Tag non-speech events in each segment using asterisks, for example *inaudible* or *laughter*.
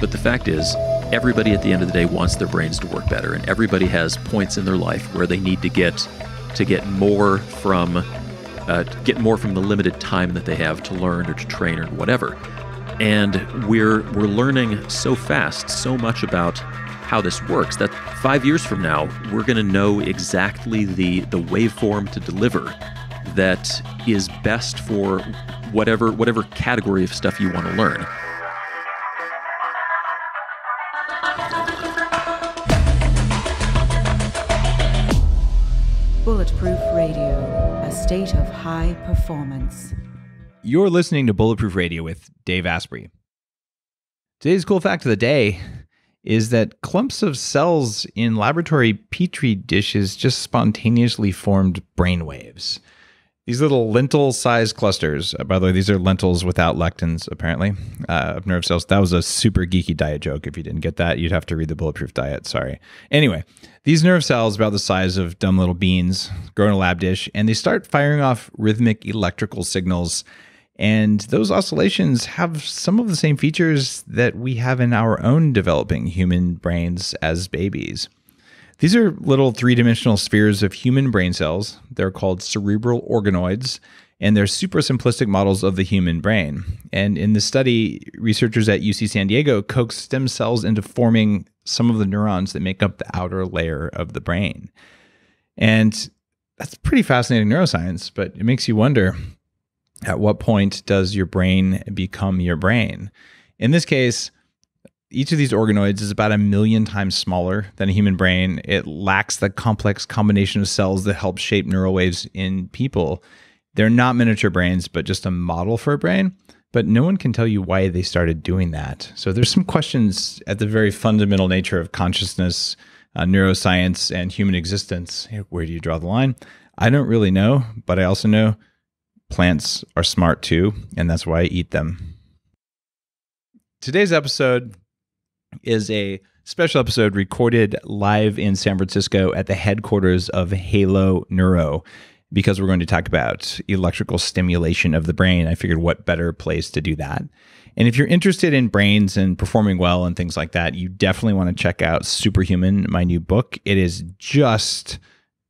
But the fact is, everybody at the end of the day wants their brains to work better, and everybody has points in their life where they need to get to get more from uh, get more from the limited time that they have to learn or to train or whatever. And we're we're learning so fast, so much about how this works that five years from now we're going to know exactly the the waveform to deliver that is best for whatever whatever category of stuff you want to learn. State of high performance. You're listening to Bulletproof Radio with Dave Asprey. Today's cool fact of the day is that clumps of cells in laboratory petri dishes just spontaneously formed brainwaves. These little lentil sized clusters, uh, by the way, these are lentils without lectins, apparently, uh, of nerve cells. That was a super geeky diet joke. If you didn't get that, you'd have to read the Bulletproof Diet. Sorry. Anyway, these nerve cells, about the size of dumb little beans, grow in a lab dish, and they start firing off rhythmic electrical signals. And those oscillations have some of the same features that we have in our own developing human brains as babies. These are little three dimensional spheres of human brain cells. They're called cerebral organoids, and they're super simplistic models of the human brain. And in the study, researchers at UC San Diego coaxed stem cells into forming some of the neurons that make up the outer layer of the brain. And that's pretty fascinating neuroscience, but it makes you wonder at what point does your brain become your brain? In this case, each of these organoids is about a million times smaller than a human brain. It lacks the complex combination of cells that help shape neural waves in people. They're not miniature brains, but just a model for a brain. But no one can tell you why they started doing that. So there's some questions at the very fundamental nature of consciousness, uh, neuroscience, and human existence. Where do you draw the line? I don't really know, but I also know plants are smart too, and that's why I eat them. Today's episode is a special episode recorded live in San Francisco at the headquarters of Halo Neuro because we're going to talk about electrical stimulation of the brain. I figured what better place to do that. And if you're interested in brains and performing well and things like that, you definitely want to check out Superhuman, my new book. It is just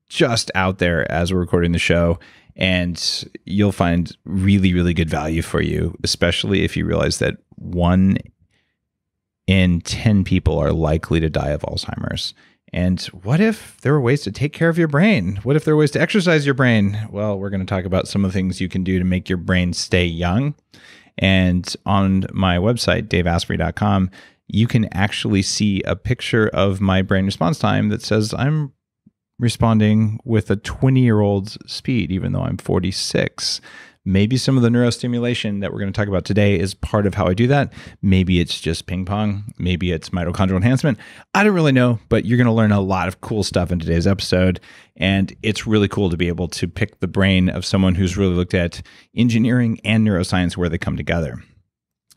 just out there as we're recording the show and you'll find really really good value for you, especially if you realize that one in 10 people are likely to die of Alzheimer's. And what if there were ways to take care of your brain? What if there were ways to exercise your brain? Well, we're going to talk about some of the things you can do to make your brain stay young. And on my website, daveasprey.com, you can actually see a picture of my brain response time that says I'm responding with a 20 year old's speed, even though I'm 46. Maybe some of the neurostimulation that we're going to talk about today is part of how I do that. Maybe it's just ping pong. Maybe it's mitochondrial enhancement. I don't really know, but you're going to learn a lot of cool stuff in today's episode. And it's really cool to be able to pick the brain of someone who's really looked at engineering and neuroscience where they come together.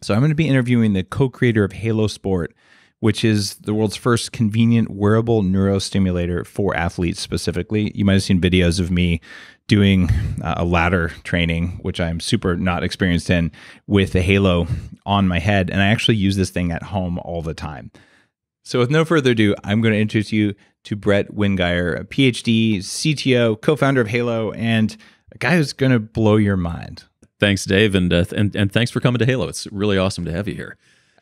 So I'm going to be interviewing the co creator of Halo Sport which is the world's first convenient wearable neurostimulator for athletes specifically. You might have seen videos of me doing uh, a ladder training, which I'm super not experienced in, with a halo on my head. And I actually use this thing at home all the time. So, with no further ado, I'm going to introduce you to Brett Wingeier, a PhD, CTO, co founder of Halo, and a guy who's going to blow your mind. Thanks, Dave. And, uh, and, and thanks for coming to Halo. It's really awesome to have you here.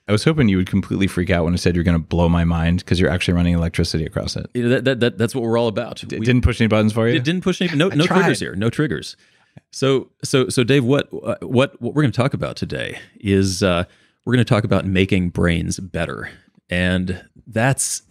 I was hoping you would completely freak out when I said you're going to blow my mind because you're actually running electricity across it. You know, that, that, that, that's what we're all about. D- we, didn't push any buttons for you. It didn't push any. No, no triggers here. No triggers. So, so, so, Dave, what, uh, what, what we're going to talk about today is uh, we're going to talk about making brains better, and that's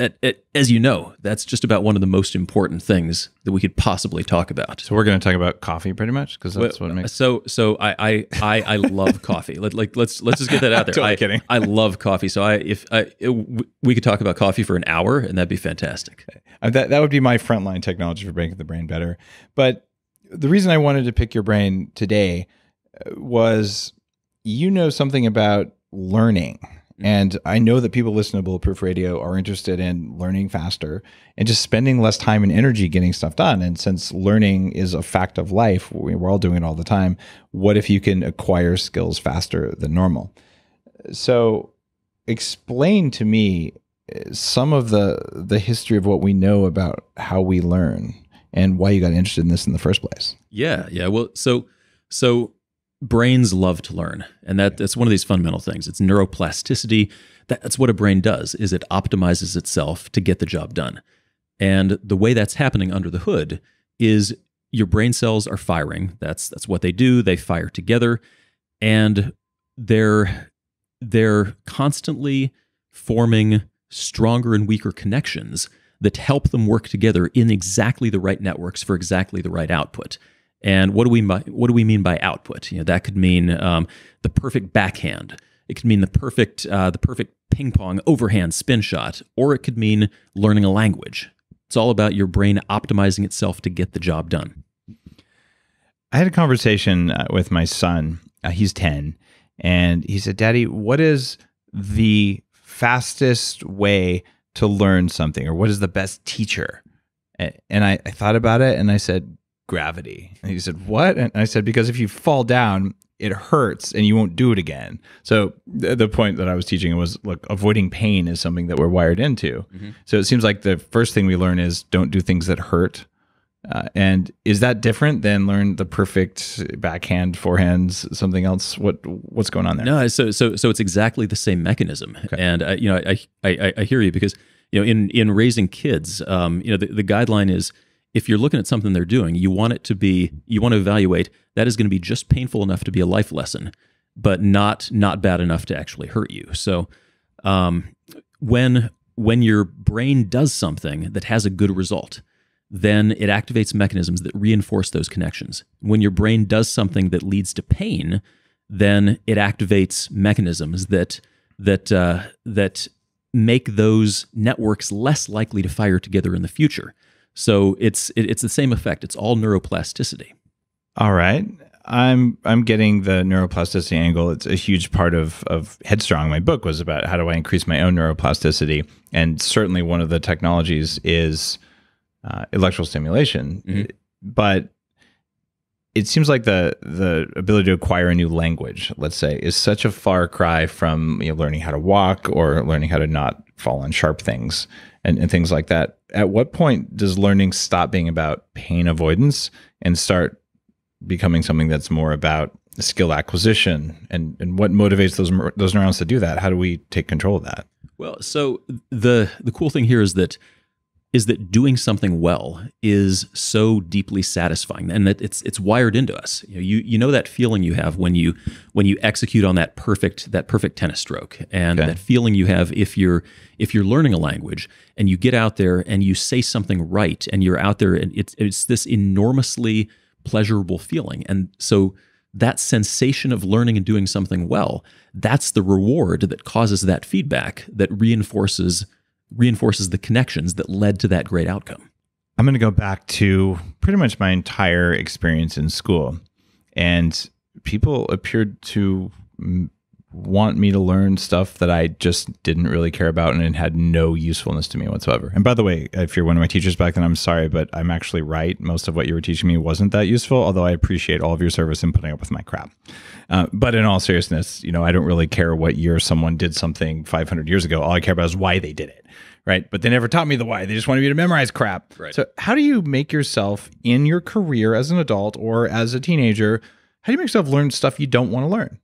as you know that's just about one of the most important things that we could possibly talk about. So we're going to talk about coffee pretty much because that's well, what makes so so i i i, I love *laughs* coffee. Let, like let's let's just get that out there. *laughs* Totally I, kidding. I love coffee. So i if I, it, we could talk about coffee for an hour and that'd be fantastic. Uh, that that would be my frontline technology for making the brain better. But the reason i wanted to pick your brain today uh, was you know something about learning and I know that people listening to Bulletproof Radio are interested in learning faster and just spending less time and energy getting stuff done. And since learning is a fact of life, we're all doing it all the time. What if you can acquire skills faster than normal? So explain to me uh, some of the the history of what we know about how we learn and why you got interested in this in the first place. Yeah, yeah. Well, so so brains love to learn, and that that's one of these fundamental things. It's neuroplasticity. That's what a brain does. Is it optimizes itself to get the job done, and the way that's happening under the hood is your brain cells are firing. That's that's what they do. They fire together, and they're they're constantly forming stronger and weaker connections that help them work together in exactly the right networks for exactly the right output. And what do we what do we mean by output? You know, that could mean um, the perfect backhand. It could mean the perfect uh, the perfect ping pong overhand spin shot, or it could mean learning a language. It's all about your brain optimizing itself to get the job done. I had a conversation uh, with my son. Uh, he's ten, and he said, "Daddy, what is the fastest way to learn something, or what is the best teacher?" And I, I thought about it, and I said, gravity. And he said, What? And I said, Because if you fall down, it hurts and you won't do it again. So the point that I was teaching was look, avoiding pain is something that we're wired into. Mm-hmm. So it seems like the first thing we learn is don't do things that hurt. Uh, and is that different than learn the perfect backhand, forehands, something else? What what's going on there? No, so so so it's exactly the same mechanism. Okay. And uh, you know, I, I I hear you because you know in in raising kids, um, you know, the, the guideline is if you're looking at something they're doing, you want it to be, you want to evaluate that is going to be just painful enough to be a life lesson, but not not bad enough to actually hurt you. So um, when when your brain does something that has a good result, then it activates mechanisms that reinforce those connections. When your brain does something that leads to pain, then it activates mechanisms that that uh, that make those networks less likely to fire together in the future. So it's it, it's the same effect. It's all neuroplasticity. All right. I'm I'm getting the neuroplasticity angle. It's a huge part of of Headstrong. My book was about how do I increase my own neuroplasticity, and certainly one of the technologies is uh, electrical stimulation. Mm-hmm. But it seems like the the ability to acquire a new language, let's say, is such a far cry from you know, learning how to walk or learning how to not fall on sharp things and, and things like that. At what point does learning stop being about pain avoidance and start becoming something that's more about skill acquisition and, and what motivates those those neurons to do that? How do we take control of that? Well, so the the cool thing here is that is that doing something well is so deeply satisfying and that it's it's wired into us. You know, you, you know that feeling you have when you when you execute on that perfect that perfect tennis stroke and okay. that feeling you have if you're if you're learning a language and you get out there and you say something right and you're out there and it's it's this enormously pleasurable feeling. And so that sensation of learning and doing something well, that's the reward that causes that feedback that reinforces reinforces the connections that led to that great outcome. I'm going to go back to pretty much my entire experience in school. And people appeared to want me to learn stuff that I just didn't really care about and it had no usefulness to me whatsoever. And by the way, if you're one of my teachers back then, I'm sorry, but I'm actually right. Most of what you were teaching me wasn't that useful, although I appreciate all of your service in putting up with my crap. Uh, but in all seriousness, you know, I don't really care what year someone did something 500 years ago. All I care about is why they did it right? But they never taught me the why. They just wanted me to memorize crap. Right. So, how do you make yourself in your career as an adult or as a teenager? How do you make yourself learn stuff you don't want to learn?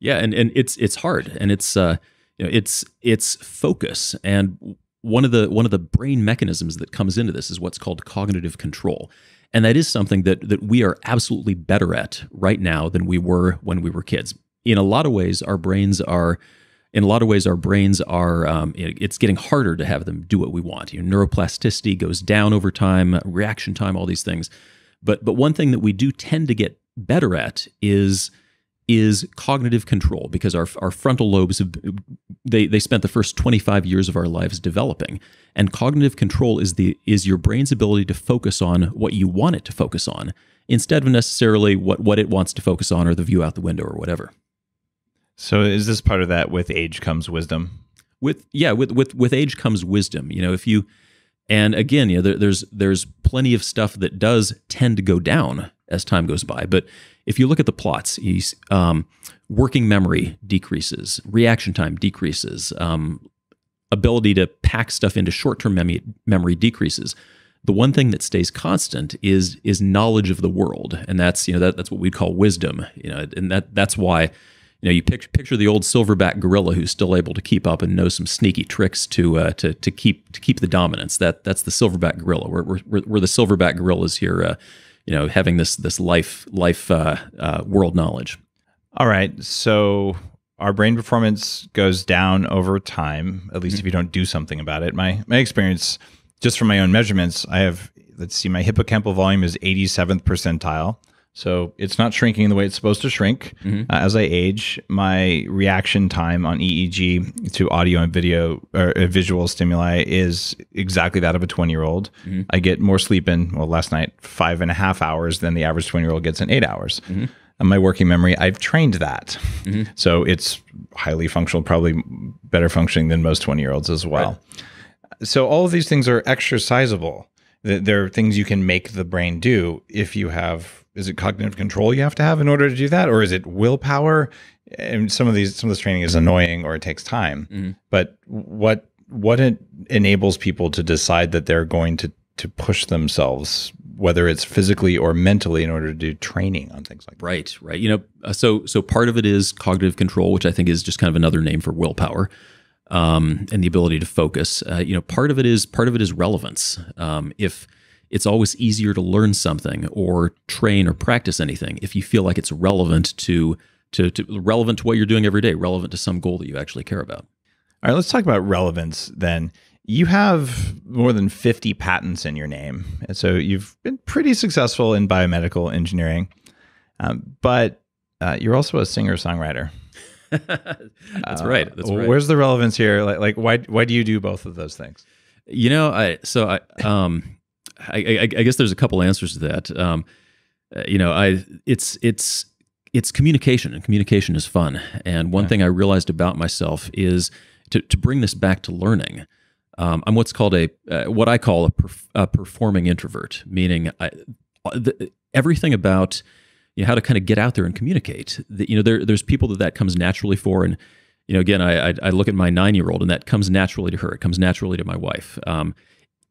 Yeah, and and it's it's hard, and it's uh, you know, it's it's focus, and one of the one of the brain mechanisms that comes into this is what's called cognitive control. And that is something that that we are absolutely better at right now than we were when we were kids. In a lot of ways, our brains are in a lot of ways, our brains are, um, it's getting harder to have them do what we want. You know, neuroplasticity goes down over time, reaction time, all these things. But, but one thing that we do tend to get better at is, is cognitive control because our, our frontal lobes, have, they, they spent the first 25 years of our lives developing. And cognitive control is, the, is your brain's ability to focus on what you want it to focus on instead of necessarily what, what it wants to focus on or the view out the window or whatever. So is this part of that with age comes wisdom? With yeah, with with with age comes wisdom. You know, if you and again, you know, there, there's there's plenty of stuff that does tend to go down as time goes by. But if you look at the plots, um, working memory decreases, reaction time decreases, um, ability to pack stuff into short-term mem- memory decreases. The one thing that stays constant is is knowledge of the world, and that's you know that, that's what we call wisdom. You know, and that that's why you know you picture picture the old silverback gorilla who's still able to keep up and knows some sneaky tricks to uh, to to keep to keep the dominance. That that's the silverback gorilla. We're we're, we're the silverback gorillas here. Uh, you know, having this this life life uh, uh world knowledge. All right, so our brain performance goes down over time, at least mm-hmm. if you don't do something about it. My my experience, just from my own measurements, I have let's see, my hippocampal volume is 87th percentile. So it's not shrinking the way it's supposed to shrink mm-hmm. uh, as I age. My reaction time on EEG to audio and video or uh, visual stimuli is exactly that of a 20 year old. Mm-hmm. I get more sleep in, well, last night, five and a half hours than the average 20 year old gets in eight hours. Mm-hmm and my working memory, I've trained that. Mm-hmm. So it's highly functional, probably better functioning than most 20 year olds as well. Right. So all of these things are exercisable. There are things you can make the brain do if you have, is it cognitive control you have to have in order to do that? Or is it willpower? And some of these, some of this training is annoying or it takes time. Mm-hmm. But what, what it enables people to decide that they're going to, to push themselves whether it's physically or mentally in order to do training on things like that. Right, right. You know, uh, so so part of it is cognitive control, which I think is just kind of another name for willpower. Um, and the ability to focus. Uh, you know, part of it is part of it is relevance. Um, if it's always easier to learn something or train or practice anything if you feel like it's relevant to, to to relevant to what you're doing every day, relevant to some goal that you actually care about. All right, let's talk about relevance then. You have more than 50 patents in your name. And so you've been pretty successful in biomedical engineering, um, but uh, you're also a singer songwriter. *laughs* that's uh, right. That's right. Where's the relevance here? Like, like, why, why do you do both of those things? You know, I, so I, um, I, I, I guess there's a couple answers to that. Um, uh, you know, I, it's, it's, it's communication and communication is fun. And one yeah. thing I realized about myself is to, to bring this back to learning um, I'm what's called a uh, what I call a, perf- a, performing introvert, meaning I, the, everything about you know, how to kind of get out there and communicate. The, you know, there, there's people that that comes naturally for, and you know, again, I, I, I look at my nine year old, and that comes naturally to her. It comes naturally to my wife. Um,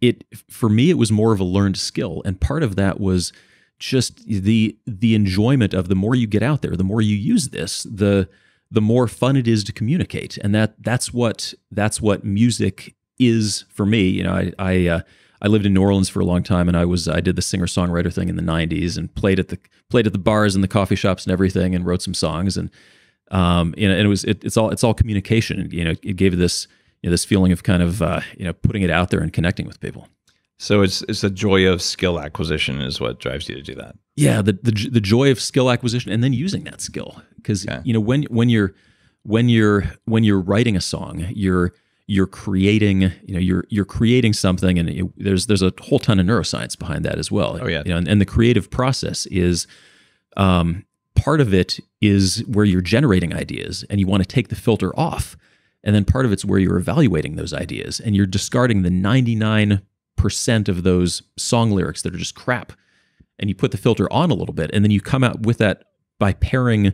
it for me, it was more of a learned skill, and part of that was just the the enjoyment of the more you get out there, the more you use this, the the more fun it is to communicate, and that that's what that's what music is for me. You know, I I, uh, I lived in New Orleans for a long time, and I was I did the singer songwriter thing in the '90s, and played at the played at the bars and the coffee shops and everything, and wrote some songs, and um, you know, and it was it, it's all it's all communication. You know, it gave this you know, this feeling of kind of uh, you know putting it out there and connecting with people. So it's it's the joy of skill acquisition is what drives you to do that. Yeah, the the, the joy of skill acquisition and then using that skill. Because you know when when you're when you're when you're writing a song, you're you're creating you know you're you're creating something and it, there's there's a whole ton of neuroscience behind that as well. Oh yeah. You know and, and the creative process is um, part of it is where you're generating ideas and you want to take the filter off and then part of it's where you're evaluating those ideas and you're discarding the 99% of those song lyrics that are just crap and you put the filter on a little bit and then you come out with that by pairing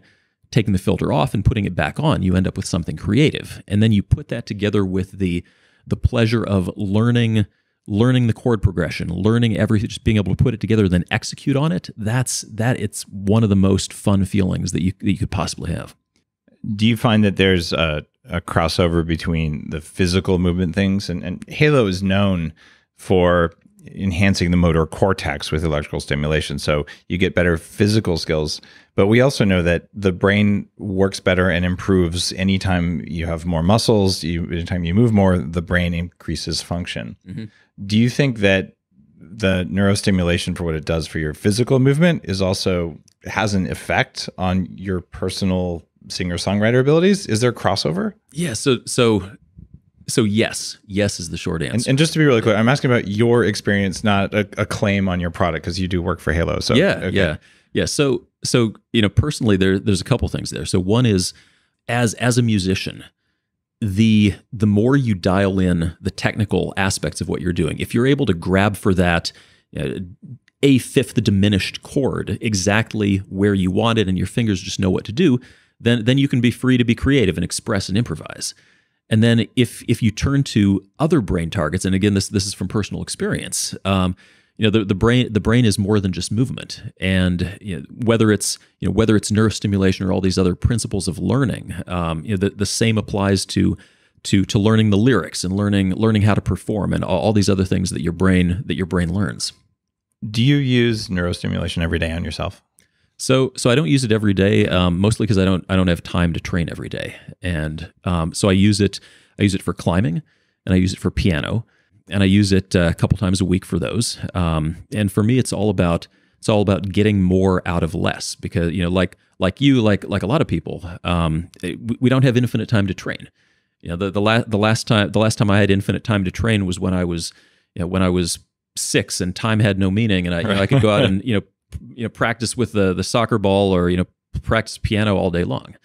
taking the filter off and putting it back on, you end up with something creative. And then you put that together with the the pleasure of learning learning the chord progression, learning everything, just being able to put it together, then execute on it. That's that. It's one of the most fun feelings that you that you could possibly have. Do you find that there's a, a crossover between the physical movement things and, and Halo is known for enhancing the motor cortex with electrical stimulation. So you get better physical skills. But we also know that the brain works better and improves anytime you have more muscles, you, anytime you move more, the brain increases function. Mm-hmm. Do you think that the neurostimulation for what it does for your physical movement is also has an effect on your personal singer songwriter abilities? Is there crossover? Yeah. So, so so yes, yes is the short answer. And, and, just to be really clear, I'm asking about your experience, not a, a claim on your product, because you do work for Halo. So yeah, okay. yeah, yeah. So so you know, personally, there there's a couple things there. So one is as as a musician, the the more you dial in the technical aspects of what you're doing, if you're able to grab for that. You know, a fifth diminished chord exactly where you want it and your fingers just know what to do, then then you can be free to be creative and express and improvise. And then if if you turn to other brain targets, and again this this is from personal experience, um, you know the, the brain the brain is more than just movement, and you know, whether it's you know whether it's neurostimulation or all these other principles of learning, um, you know the, the same applies to to to learning the lyrics and learning learning how to perform and all, all these other things that your brain that your brain learns. Do you use neurostimulation every day on yourself? So, so I don't use it every day, um, mostly because I don't I don't have time to train every day, and um, so I use it. I use it for climbing, and I use it for piano, and I use it uh, a couple times a week for those. Um, and for me, it's all about it's all about getting more out of less because you know, like like you, like like a lot of people, um, we don't have infinite time to train. You know, the the last the last time the last time I had infinite time to train was when I was you know, when I was six and time had no meaning, and I, you know, I could go out *laughs* and you know you know practice with the the soccer ball or you know practice piano all day long.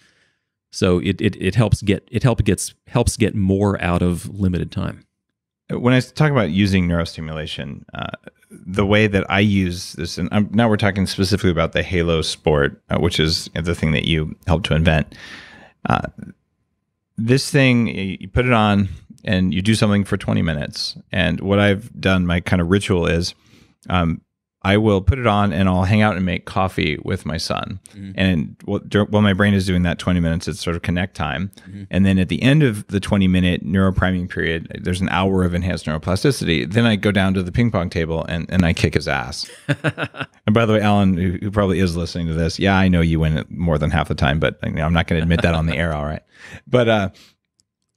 So it it, it helps get it helps gets helps get more out of limited time. When I talk about using neurostimulation, uh, the way that I use this, and I'm, now we're talking specifically about the Halo Sport, uh, which is the thing that you helped to invent. Uh, this thing, you put it on and you do something for 20 minutes. And what I've done, my kind of ritual is um, I will put it on and I'll hang out and make coffee with my son. Mm-hmm. And while my brain is doing that 20 minutes, it's sort of connect time. Mm-hmm. And then at the end of the 20 minute neuropriming period, there's an hour of enhanced neuroplasticity. Then I go down to the ping pong table and, and I kick his ass. *laughs* and by the way, Alan, who, who, probably is listening to this, yeah, I know you win it more than half the time, but you know, I'm not going to admit that on the air, all right. But uh,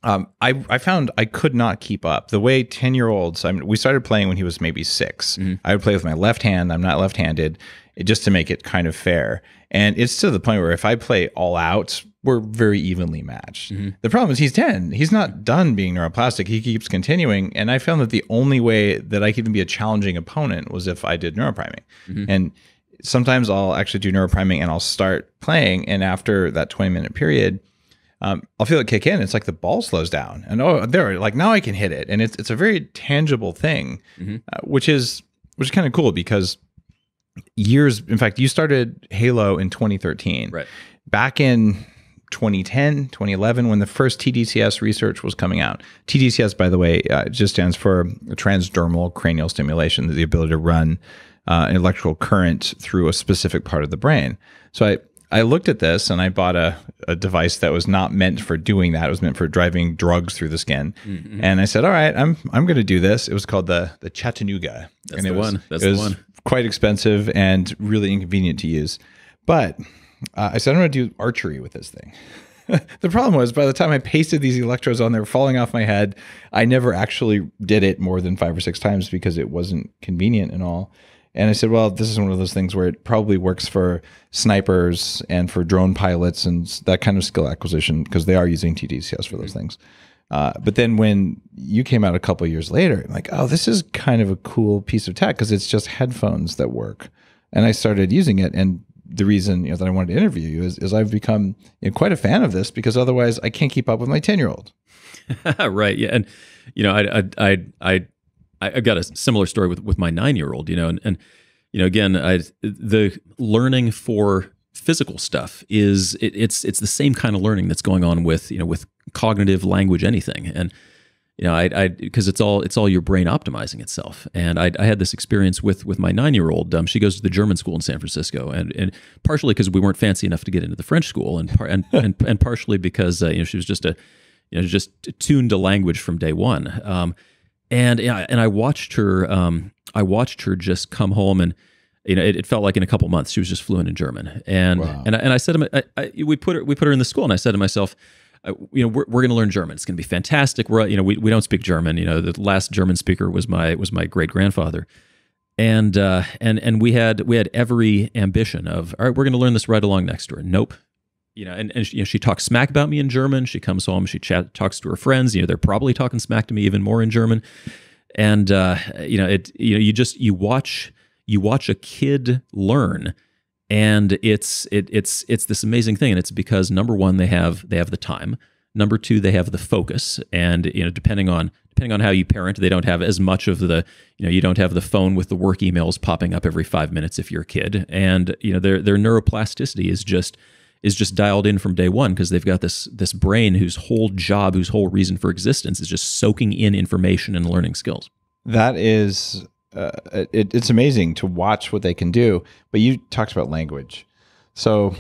um, I, I found I could not keep up the way 10 year olds, I mean, we started playing when he was maybe 6 mm-hmm. I would play with my left hand. I'm not left handed just to make it kind of fair. And it's to the point where if I play all out, we're very evenly matched. Mm-hmm. The problem is he's 10. He's not done being neuroplastic. He keeps continuing. And I found that the only way that I could even be a challenging opponent was if I did neuropriming. Mm-hmm. And sometimes I'll actually do neuropriming and I'll start playing. And after that 20 minute period, um, I'll feel it kick in. It's like the ball slows down, and oh, there, like now I can hit it, and it's it's a very tangible thing, mm-hmm. uh, which is which is kind of cool because years. In fact, you started Halo in 2013, right? Back in 2010, 2011, when the first TDCS research was coming out. TDCS, by the way, uh, just stands for transdermal cranial stimulation, the ability to run uh, an electrical current through a specific part of the brain. So I I looked at this and I bought a, a device that was not meant for doing that. It was meant for driving drugs through the skin. Mm-hmm. And I said, "All right, I'm I'm going to do this." It was called the the Chattanooga. That's and the it was, one. That's the one. Quite expensive and really inconvenient to use. But uh, I said, "I'm going to do archery with this thing." *laughs* the problem was by the time I pasted these electrodes on, they were falling off my head. I never actually did it more than five or six times because it wasn't convenient and all. And I said, well, this is one of those things where it probably works for snipers and for drone pilots and that kind of skill acquisition because they are using TDCS for those mm-hmm. things. Uh, but then when you came out a couple years later, I'm like, oh, this is kind of a cool piece of tech because it's just headphones that work. And I started using it. And the reason you know, that I wanted to interview you is, is I've become you know, quite a fan of this because otherwise I can't keep up with my 10 year old. *laughs* right. Yeah. And, you know, I, I, I, I I, have got a similar story with with my nine year old. You know, and, and you know, again, I, the learning for physical stuff is it, it's it's the same kind of learning that's going on with you know with cognitive language anything. And you know i because it's all it's all your brain optimizing itself. And i, I had this experience with with my nine year old um, she goes to the german school in san francisco and and partially because we weren't fancy enough to get into the french school and par, and, and, and partially because uh, you know she was just a you know just tuned to language from day one. Um, and and I watched her. Um, I watched her just come home and you know, it, it, felt like in a couple months she was just fluent in German. And wow. and I, and I said, I, I, we put her we put her in the school, and I said to myself, uh, you know, we're, we're going to learn German. It's going to be fantastic. We're you know, we, we don't speak German. You know, the last German speaker was my was my great grandfather, and uh, and and we had we had every ambition of all right, we're going to learn this right along next door. Nope, you know, and, and she, you know, she talks smack about me in German. She comes home, she chat, talks to her friends. You know, they're probably talking smack to me even more in German. And uh, you know, it you know, you just you watch you watch a kid learn, and it's it it's it's this amazing thing, and it's because number one they have they have the time. Number two, they have the focus, and you know, depending on depending on how you parent, they don't have as much of the, you know, you don't have the phone with the work emails popping up every five minutes if you're a kid, and you know their their neuroplasticity is just is just dialed in from day one because they've got this this brain whose whole job, whose whole reason for existence is just soaking in information and learning skills. That is, uh, it, it's amazing to watch what they can do. But you talked about language, so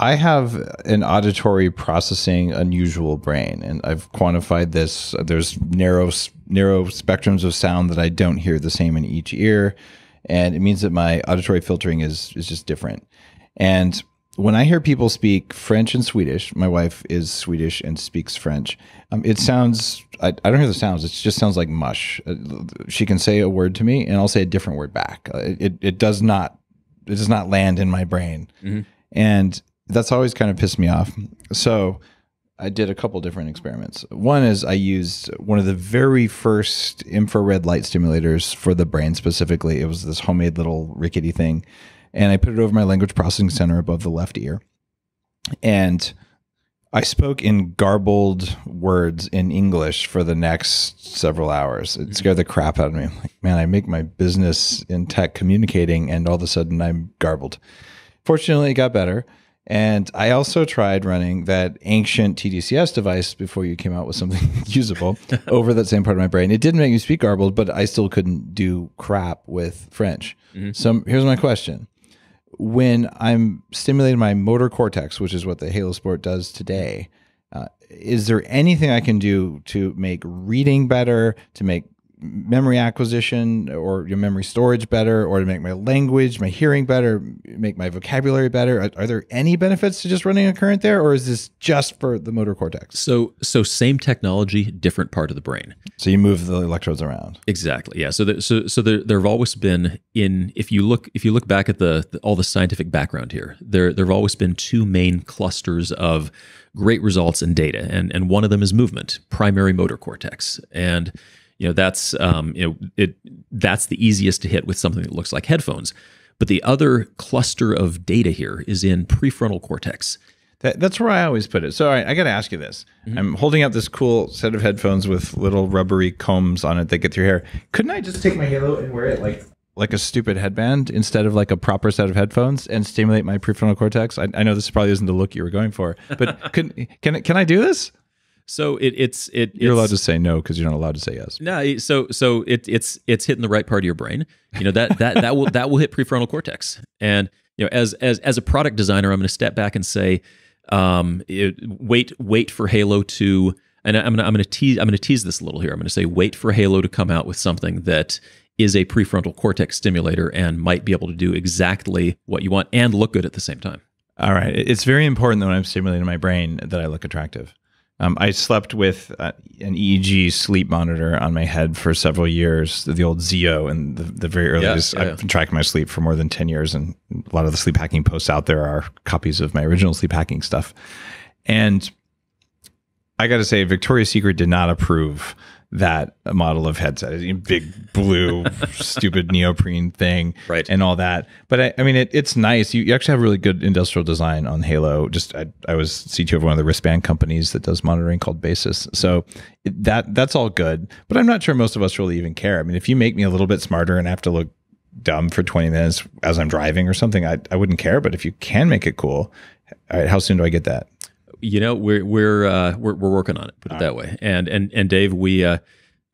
I have an auditory processing unusual brain, and I've quantified this. There's narrow narrow spectrums of sound that I don't hear the same in each ear, and it means that my auditory filtering is is just different. And when I hear people speak French and Swedish, my wife is Swedish and speaks French. Um, it sounds I, I, don't hear the sounds. It just sounds like mush. Uh, she can say a word to me, and I'll say a different word back. Uh, it it does not it does not land in my brain, mm-hmm. and that's always kind of pissed me off. So I did a couple different experiments. One is I used one of the very first infrared light stimulators for the brain specifically. It was this homemade little rickety thing. And I put it over my language processing center above the left ear. And I spoke in garbled words in English for the next several hours. It scared the crap out of me. Like, man, I make my business in tech communicating, and all of a sudden I'm garbled. Fortunately, it got better. And I also tried running that ancient TDCS device before you came out with something *laughs* usable *laughs* over that same part of my brain. It didn't make me speak garbled, but I still couldn't do crap with French. Mm-hmm. So here's my question. When I'm stimulating my motor cortex, which is what the Halo Sport does today, uh, is there anything I can do to make reading better, to make memory acquisition or your memory storage better or to make my language my hearing better make my vocabulary better? Are, are, there any benefits to just running a current there or is this just for the motor cortex? So so same technology different part of the brain. So you move the electrodes around. Exactly yeah. So the, so so there there have always been in if you look if you look back at the, the all the scientific background here there there have always been two main clusters of great results in data and and one of them is movement primary motor cortex. And you know that's um, you know it that's the easiest to hit with something that looks like headphones but the other cluster of data here is in prefrontal cortex that, that's where I always put it. So I got to ask you this: mm-hmm. I'm holding up this cool set of headphones with little rubbery combs on it that get through your hair. Couldn't I just take my halo and wear it like like a stupid headband instead of like a proper set of headphones and stimulate my prefrontal cortex? I, I know this probably isn't the look you were going for, but *laughs* can can can I do this? So it, it's it. You're it's, allowed to say no because you're not allowed to say yes. No, so so it, it's it's hitting the right part of your brain. You know that that that will that will hit prefrontal cortex. And you know, as as as a product designer, I'm going to step back and say, um, it, wait wait for Halo to. And I'm gonna I'm gonna tease I'm gonna tease this a little here. I'm gonna say wait for Halo to come out with something that is a prefrontal cortex stimulator and might be able to do exactly what you want and look good at the same time. All right, it's very important that when I'm stimulating my brain that I look attractive. Um, I slept with uh, an EEG sleep monitor on my head for several years, the old Zeo, and the, the very earliest. Yeah, yeah, I've been tracking my sleep for more than 10 years, and a lot of the sleep hacking posts out there are copies of my original sleep hacking stuff. And I got to say, Victoria's Secret did not approve that model of headset, big blue, *laughs* stupid neoprene thing, right, and all that. But I, I mean, it, it's nice. You, you, actually have really good industrial design on Halo. Just I, I was CTO of one of the wristband companies that does monitoring called Basis, so it, that that's all good. But I'm not sure most of us really even care. I mean, if you make me a little bit smarter and I have to look dumb for 20 minutes as I'm driving or something, I I wouldn't care. But if you can make it cool, all right, how soon do I get that? You know we're we're uh, we're, we're working on it. Put it All that right. way. And and and Dave, we. Uh,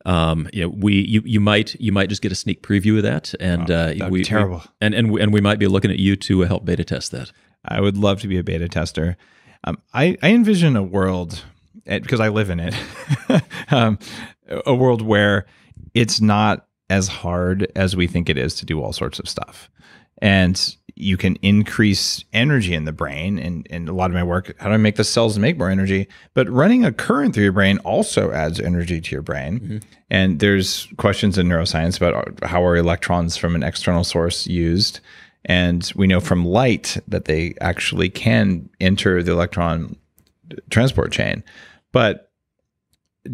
um, you know, we you you might you might just get a sneak preview of that, and oh, uh, we terrible, we, and and we, and we might be looking at you to help beta test that. I would love to be a beta tester. Um, I I envision a world because I live in it, *laughs* um, a world where it's not as hard as we think it is to do all sorts of stuff, and you can increase energy in the brain. And, and a lot of my work how do i make the cells make more energy? But running a current through your brain also adds energy to your brain. Mm-hmm. and there's questions in neuroscience about how are electrons from an external source used? And we know from light that they actually can enter the electron transport chain. But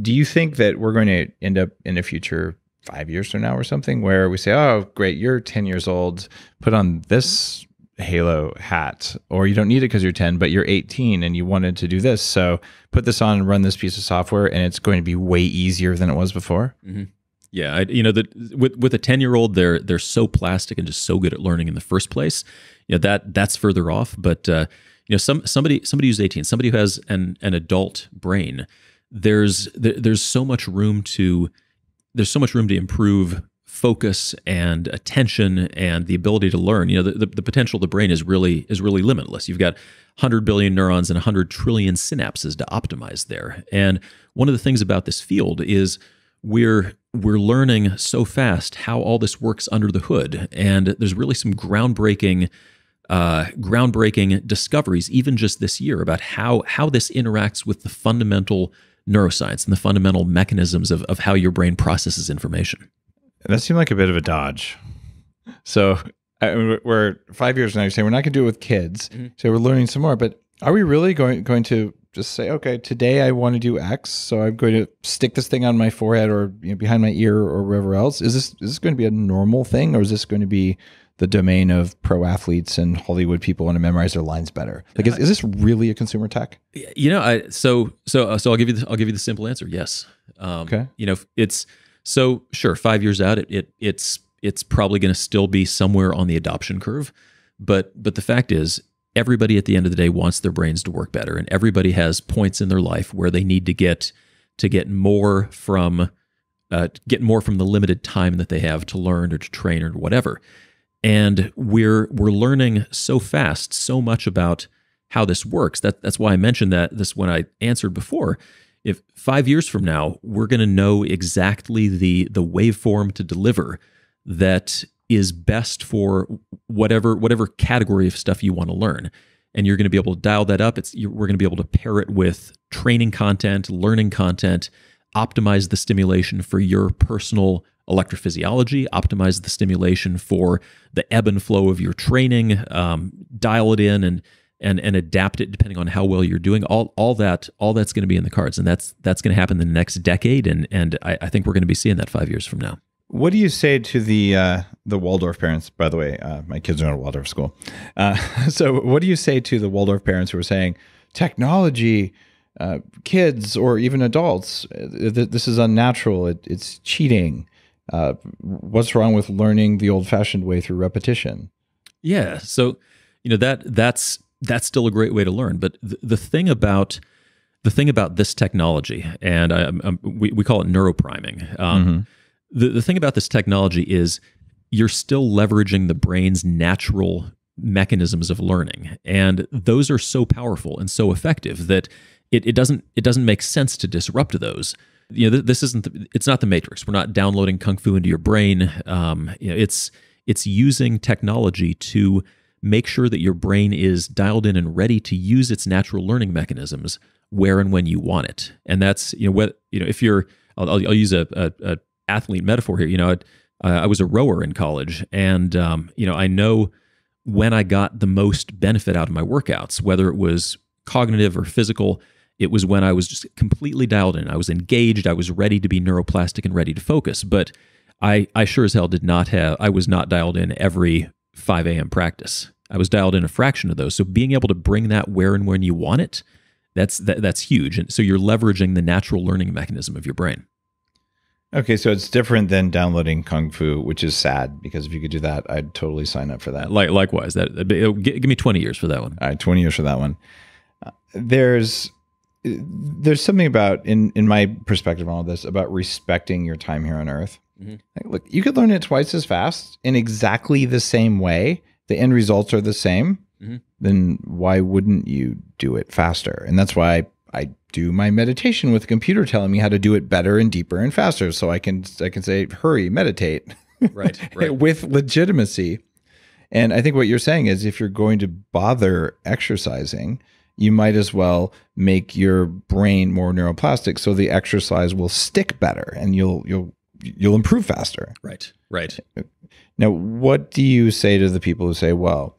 do you think that we're going to end up in the future five years from now or something where we say, oh, great, you're 10 years old, put on this Halo hat, or you don't need it because you're 10, but you're 18 and you wanted to do this. So put this on and run this piece of software, and it's going to be way easier than it was before. Mm-hmm. Yeah, I, you know, the, with with a 10 year old, they're they're so plastic and just so good at learning in the first place. You know that that's further off, but uh, you know, some somebody somebody who's 18, somebody who has an an adult brain, there's there, there's so much room to there's so much room to improve focus and attention and the ability to learn. You know the, the, the, potential of the brain is really is really limitless. You've got 100 billion neurons and 100 trillion synapses to optimize there. And one of the things about this field is we're we're learning so fast how all this works under the hood. And there's really some groundbreaking uh, groundbreaking discoveries even just this year about how how this interacts with the fundamental neuroscience and the fundamental mechanisms of, of how your brain processes information that seemed like a bit of a dodge. So I, we're five years now. You say we're not going to do it with kids. Mm-hmm. So we're learning some more. But are we really going going to just say, okay, today I want to do X, so I'm going to stick this thing on my forehead or you know, behind my ear or wherever else? Is this is this going to be a normal thing, or is this going to be the domain of pro athletes and Hollywood people want to memorize their lines better? Like, is, is this really a consumer tech? You know, I so so so I'll give you the, I'll give you the simple answer. Yes. Um, okay. You know, it's so sure, five years out, it, it it's it's probably going to still be somewhere on the adoption curve. But but the fact is, everybody at the end of the day wants their brains to work better, and everybody has points in their life where they need to get to get more from uh, get more from the limited time that they have to learn or to train or whatever. And we're we're learning so fast, so much about how this works. That that's why I mentioned that this when I answered before. If five years from now we're going to know exactly the the waveform to deliver that is best for whatever whatever category of stuff you want to learn. And you're going to be able to dial that up. It's we're going to be able to pair it with training content learning content optimize the stimulation for your personal electrophysiology optimize the stimulation for the ebb and flow of your training um, dial it in and and and adapt it depending on how well you're doing. All all that all that's going to be in the cards, and that's that's going to happen in the next decade. And and I, I think we're going to be seeing that five years from now. What do you say to the uh, the Waldorf parents? By the way, uh, my kids are in a Waldorf school. Uh, *laughs* so, what do you say to the Waldorf parents who are saying technology, uh, kids, or even adults, uh, this is unnatural. It, it's cheating. Uh, what's wrong with learning the old-fashioned way through repetition? Yeah. So, you know that that's that's still a great way to learn. But the, the thing about the thing about this technology, and I, I, we, we call it neuropriming. Um, mm-hmm. the, the thing about this technology is you're still leveraging the brain's natural mechanisms of learning, and those are so powerful and so effective that it, it doesn't it doesn't make sense to disrupt those. You know, this isn't the, it's not the Matrix. We're not downloading kung fu into your brain. Um, you know, it's it's using technology to make sure that your brain is dialed in and ready to use its natural learning mechanisms where and when you want it. And that's you know what you know if you're I'll, I'll use a, a, a, athlete metaphor here. You know, I, I was a rower in college, and um, you know I know when I got the most benefit out of my workouts, whether it was cognitive or physical. It was when I was just completely dialed in. I was engaged. I was ready to be neuroplastic and ready to focus. But I, I sure as hell did not have. I was not dialed in every 5 a.m. practice. I was dialed in a fraction of those. So being able to bring that where and when you want it, that's that, that's huge. And so you're leveraging the natural learning mechanism of your brain. Okay, so it's different than downloading Kung Fu, which is sad because if you could do that, I'd totally sign up for that. Like likewise, that give, give me 20 years for that one. All right, 20 years for that one. Uh, there's there's something about in in my perspective on all this about respecting your time here on Earth. Mm-hmm. Like, look, you could learn it twice as fast in exactly the same way. The end results are the same. Mm-hmm. Then why wouldn't you do it faster? And that's why I, I do my meditation with a computer telling me how to do it better and deeper and faster. So I can I can say, hurry, meditate. Right. right. *laughs* with legitimacy. And I think what you're saying is if you're going to bother exercising, you might as well make your brain more neuroplastic so the exercise will stick better and you'll you'll you'll improve faster. Right. Right. Now, what do you say to the people who say, "Well,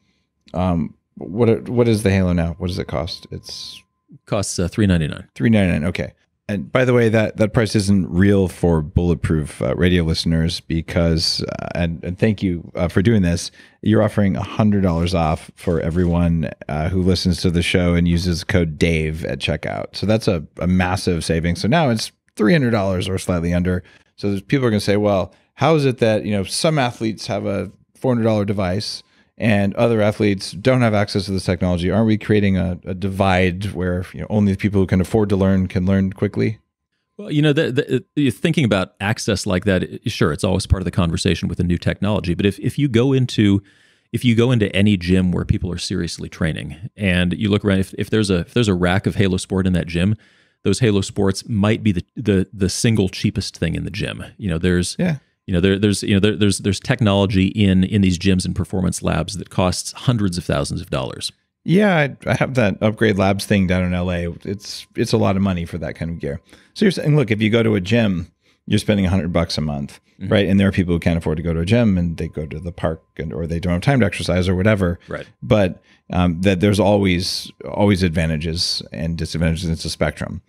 um, what what is the Halo now? What does it cost? It's costs uh, three ninety nine. Three ninety nine. Okay. And by the way, that that price isn't real for bulletproof uh, radio listeners because, uh, and, and thank you uh, for doing this. You're offering hundred dollars off for everyone uh, who listens to the show and uses code Dave at checkout. So that's a, a massive saving. So now it's three hundred dollars or slightly under. So people are going to say, well, how is it that you know some athletes have a four hundred dollar device? And other athletes don't have access to this technology aren't we creating a, a divide where you know, only the people who can afford to learn can learn quickly well, you know, the, the, thinking about access like that, sure, it's always part of the conversation with a new technology. But if, if you go into if you go into any gym where people are seriously training and you look around, if, if there's a if there's a rack of Halo Sport in that gym, those Halo Sports might be the the the single cheapest thing in the gym. You know, there's yeah you know there, there's you know there, there's there's technology in in these gyms and performance labs that costs hundreds of thousands of dollars. Yeah I, have that upgrade labs thing down in la it's it's a lot of money for that kind of gear. So you're saying look if you go to a gym you're spending 100 bucks a month mm-hmm. right? And there are people who can't afford to go to a gym and they go to the park and, or they don't have time to exercise or whatever. Right. But um, that there's always always advantages and disadvantages. It's a spectrum.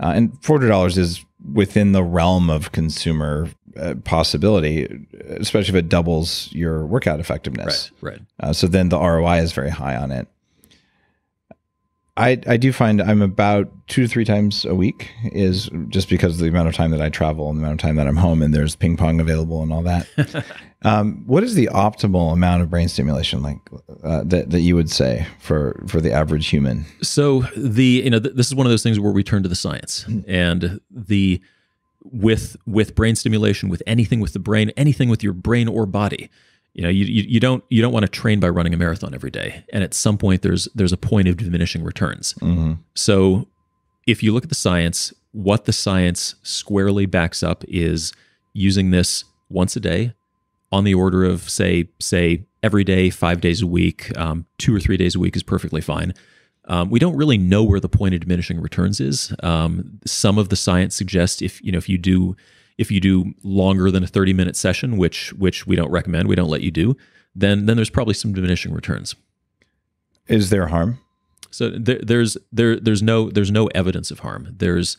Uh, and $400 is within the realm of consumer uh, possibility, especially if it doubles your workout effectiveness. Right. right. Uh, so then the ROI is very high on it. I, I do find I'm about two to three times a week is just because of the amount of time that I travel and the amount of time that I'm home and there's ping pong available and all that. *laughs* um, what is the optimal amount of brain stimulation like uh, that, that you would say for, for the average human? So the, you know, th- this is one of those things where we turn to the science mm. and the, with, with brain stimulation, with anything with the brain, anything with your brain or body, you know you, you, you don't you don't want to train by running a marathon every day. And at some point there's there's a point of diminishing returns. Mm-hmm. so if you look at the science what the science squarely backs up is using this once a day on the order of say say every day five days a week um, two or three days a week is perfectly fine um, we don't really know where the point of diminishing returns is um, some of the science suggests if you know if you do if you do longer than a 30 minute session, which which we don't recommend, we don't let you do, then then there's probably some diminishing returns. Is there harm? So there, there's there there's no there's no evidence of harm. There's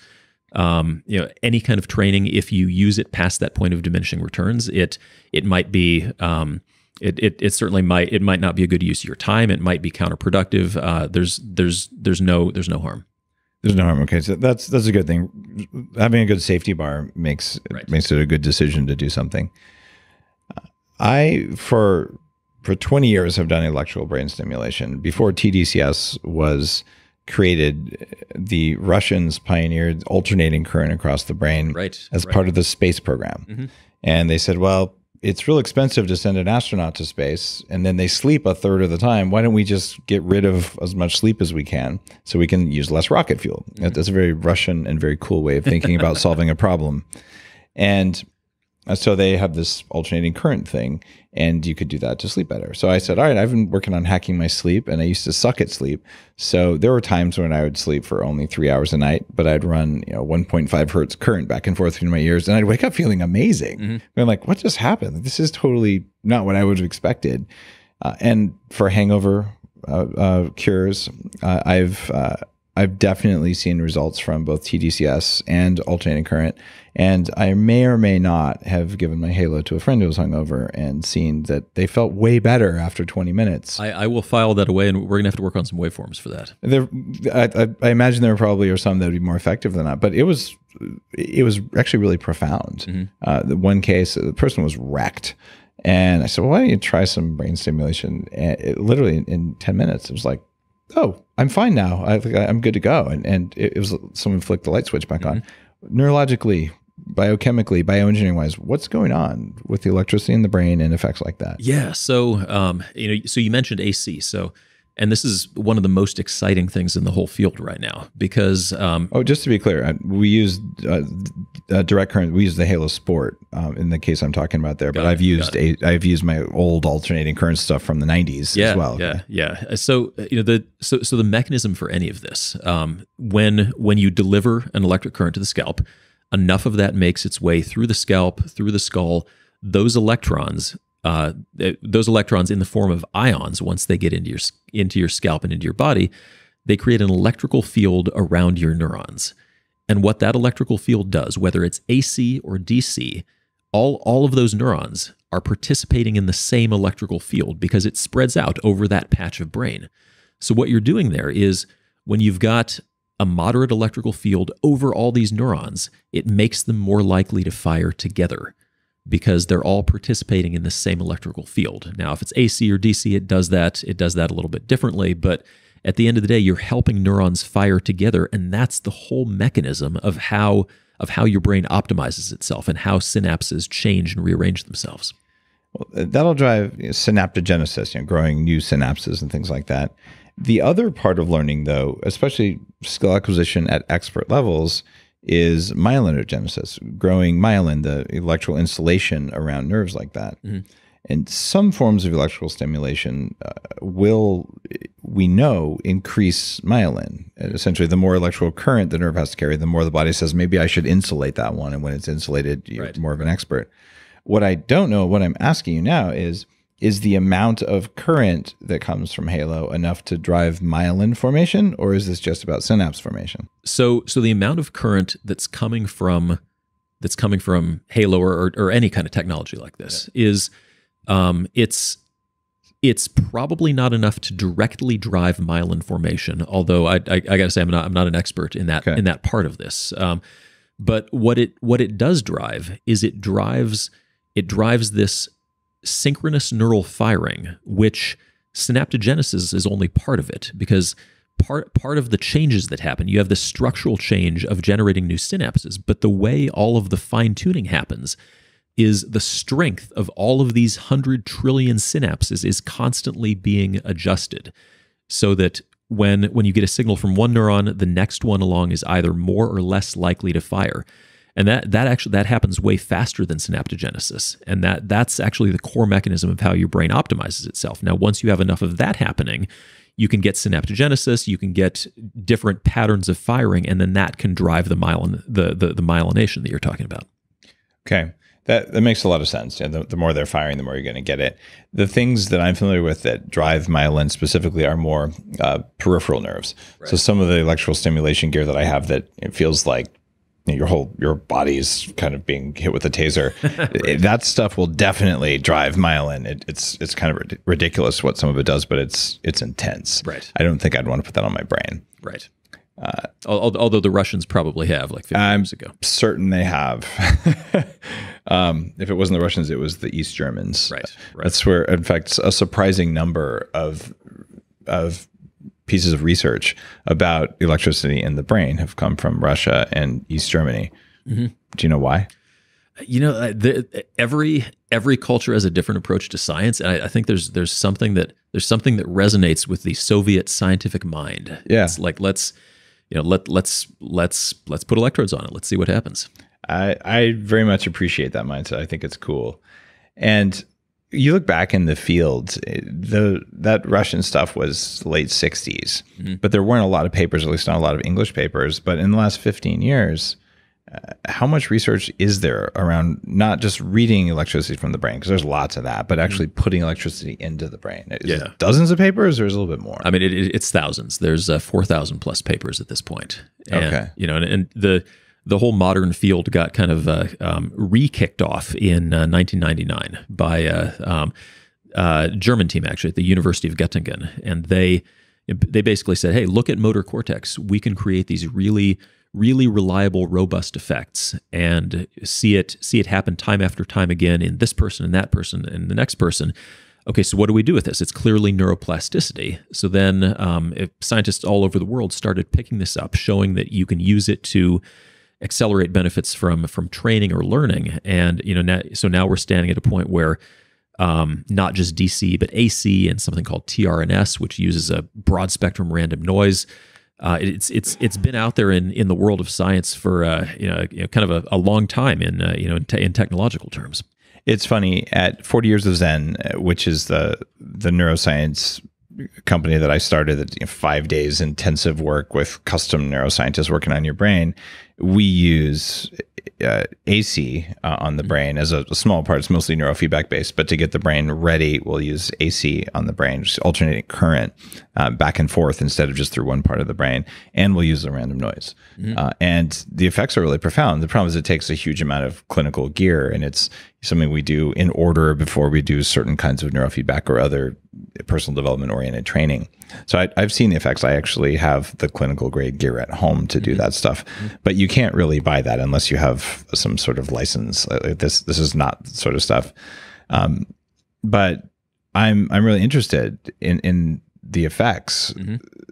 um, you know any kind of training if you use it past that point of diminishing returns, it it might be um, it, it, it certainly might it might not be a good use of your time. It might be counterproductive. Uh, there's there's there's no there's no harm. There's no harm. Okay, so that's that's a good thing. Having a good safety bar makes right. makes it a good decision to do something. I for for 20 years have done electrical brain stimulation. Before TDCS was created, the Russians pioneered alternating current across the brain right, as right. part of the space program. Mm-hmm. And they said, well, it's real expensive to send an astronaut to space and then they sleep a third of the time. Why don't we just get rid of as much sleep as we can so we can use less rocket fuel? Mm-hmm. that's a very russian and very cool way of thinking about *laughs* solving a problem. And so they have this alternating current thing and you could do that to sleep better. So I said, all right, I've been working on hacking my sleep and I used to suck at sleep. So there were times when I would sleep for only three hours a night, but I'd run, you know, 1.5 hertz current back and forth through my ears and I'd wake up feeling amazing. Mm-hmm. I'm like, what just happened? This is totally not what I would have expected. Uh, and for hangover uh, uh cures, uh, I've, uh, I've definitely seen results from both TDCS and alternating current. And I may or may not have given my Halo to a friend who was hungover and seen that they felt way better after 20 minutes. I, I will file that away and we're going to have to work on some waveforms for that. There, I, I, I, imagine there probably are some that would be more effective than that, but it was, it was actually really profound. Mm-hmm. Uh, the one case, the person was wrecked. And I said, well, why don't you try some brain stimulation? And it, literally in, in 10 minutes, it was like, oh, I'm fine now. I, I'm good to go. And and it, was someone flicked the light switch back mm-hmm. on. Neurologically, biochemically, bioengineering wise, what's going on with the electricity in the brain and effects like that? Yeah. So um, you know, so you mentioned AC. So and this is one of the most exciting things in the whole field right now because um, oh just to be clear we use uh, uh, direct current we use the halo sport um, in the case i'm talking about there but it, i've used a i've used my old alternating current stuff from the 90s yeah, as well. yeah yeah. So uh, you know the so so the mechanism for any of this um, when when you deliver an electric current to the scalp enough of that makes its way through the scalp through the skull. Those electrons uh, those electrons in the form of ions, once they get into your into your scalp and into your body, they create an electrical field around your neurons. And what that electrical field does, whether it's AC or DC, all, all of those neurons are participating in the same electrical field because it spreads out over that patch of brain. So, what you're doing there is when you've got a moderate electrical field over all these neurons, it makes them more likely to fire together because they're all participating in the same electrical field. Now, if it's AC or DC, it does that. It does that a little bit differently, but at the end of the day, you're helping neurons fire together, and that's the whole mechanism of how of how your brain optimizes itself and how synapses change and rearrange themselves. Well, uh, that'll drive synaptogenesis, you know, growing new synapses and things like that. The other part of learning, though, especially skill acquisition at expert levels, is myelinogenesis, growing myelin, the electrical insulation around nerves like that. Mm-hmm. And some forms of electrical stimulation uh, will, we know, increase myelin. And essentially, the more electrical current the nerve has to carry, the more the body says, maybe I should insulate that one. And when it's insulated, you're right. more of an expert. What I don't know, what I'm asking you now is, is the amount of current that comes from halo enough to drive myelin formation or is this just about synapse formation so so the amount of current that's coming from that's coming from halo or, or, any kind of technology like this yeah. is um, it's it's probably not enough to directly drive myelin formation although i, I, I gotta say i'm not i'm not an expert in that okay. in that part of this um, but what it what it does drive is it drives it drives this synchronous neural firing, which synaptogenesis is only part of it because part part of the changes that happen you have the structural change of generating new synapses but the way all of the fine tuning happens is the strength of all of these 100 trillion synapses is constantly being adjusted so that when when you get a signal from one neuron the next one along is either more or less likely to fire and that that actually that happens way faster than synaptogenesis and that that's actually the core mechanism of how your brain optimizes itself now once you have enough of that happening you can get synaptogenesis you can get different patterns of firing and then that can drive the myelin the the, the myelination that you're talking about okay that, that makes a lot of sense. Yeah, the, the more they're firing, the more you're going to get it. The things that I'm familiar with that drive myelin specifically are more uh, peripheral nerves. Right. So some of the electrical stimulation gear that I have that it feels like your whole your body's kind of being hit with a taser. *laughs* right. That stuff will definitely drive myelin. It, it's it's kind of ridiculous what some of it does, but it's it's intense. Right. I don't think I'd want to put that on my brain. Right. Uh, Although the Russians probably have, like 50 I'm years ago. Certain they have. *laughs* um, if it wasn't the Russians, it was the East Germans. Right, right. That's where, in fact, a surprising number of of pieces of research about electricity in the brain have come from Russia and East Germany. Mm-hmm. Do you know why? You know, uh, the, every every culture has a different approach to science, and I, I, think there's there's something that there's something that resonates with the Soviet scientific mind. Yeah, it's like let's you know let let's let's let's put electrodes on it. Let's see what happens. I I very much appreciate that mindset. I think it's cool, and you look back in the field, the that Russian stuff was late 60s, mm-hmm. but there weren't a lot of papers, at least not a lot of English papers. But in the last 15 years, uh, how much research is there around not just reading electricity from the brain, because there's lots of that, but actually mm-hmm. putting electricity into the brain? Is yeah. dozens of papers or is it a little bit more? I mean, it, it's thousands. There's uh, 4,000 plus papers at this point. And, okay. You know, and, and the the whole modern field got kind of uh, um, re-kicked off in uh, 1999 by a um, uh, German team actually at the University of Göttingen, and they they basically said, "Hey, look at motor cortex. We can create these really." really reliable robust effects and see it see it happen time after time again in this person and that person and the next person okay, so what do we do with this? It's clearly neuroplasticity. So then um, scientists all over the world started picking this up, showing that you can use it to accelerate benefits from from training or learning. And you know, now, so now we're standing at a point where um, not just DC but AC and something called TRNS, which uses a broad spectrum random noise. Uh, it's it's it's been out there in, in the world of science for uh, you, know, you know kind of a, a long time in uh, you know in, te- in technological terms. It's funny at 40 years of Zen, which is the the neuroscience company that I started that you know, five days intensive work with custom neuroscientists working on your brain. We use uh, AC uh, on the mm-hmm. brain as a, a, small part. It's mostly neurofeedback based, but to get the brain ready, we'll use AC on the brain, just alternating current. uh, back and forth instead of just through one part of the brain, and we'll use a random noise. Uh, and the effects are really profound. The problem is it takes a huge amount of clinical gear, and it's something we do in order before we do certain kinds of neurofeedback or other personal development oriented training. So I, I've seen the effects. I actually have the clinical grade gear at home to do that stuff, but you can't really buy that unless you have some sort of license. This this is not sort of stuff. Um, but I'm I'm really interested in in the effects.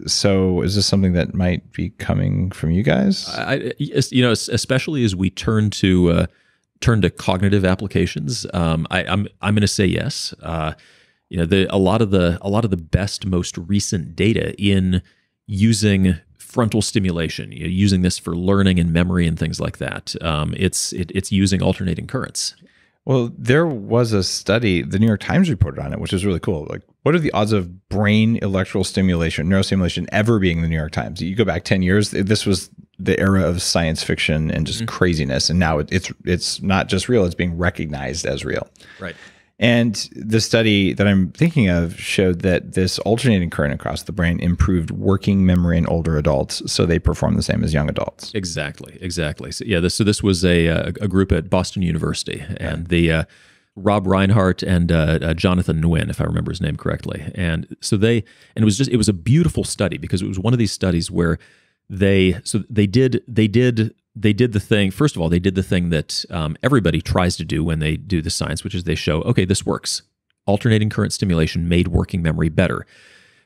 So is this something that might be coming from you guys? I, you know, especially as we turn to uh, turn to cognitive applications, um, I, I'm I'm going to say yes. Uh, you know, the a lot of the a lot of the best, most recent data in using frontal stimulation, you know, using this for learning and memory and things like that. Um, it's it, it's using alternating currents. Well, there was a study, the New York Times reported on it, which is really cool. Like, what are the odds of brain electrical stimulation, neurostimulation ever being in the New York Times? You go back 10 years, this was the era of science fiction and just craziness. And now it, it's it's not just real, it's being recognized as real. Right. And the study that I'm thinking of showed that this alternating current across the brain improved working memory in older adults, so they perform the same as young adults. Exactly, exactly. So yeah, this so this was a uh, a group at Boston University, and the uh, Rob Reinhart and uh, uh, Jonathan Nguyen, if I remember his name correctly, and so they and it was just it was a beautiful study because it was one of these studies where they so they did they did they did the thing first of all they did the thing that um, everybody tries to do when they do the science which is they show okay this works. Alternating current stimulation made working memory better.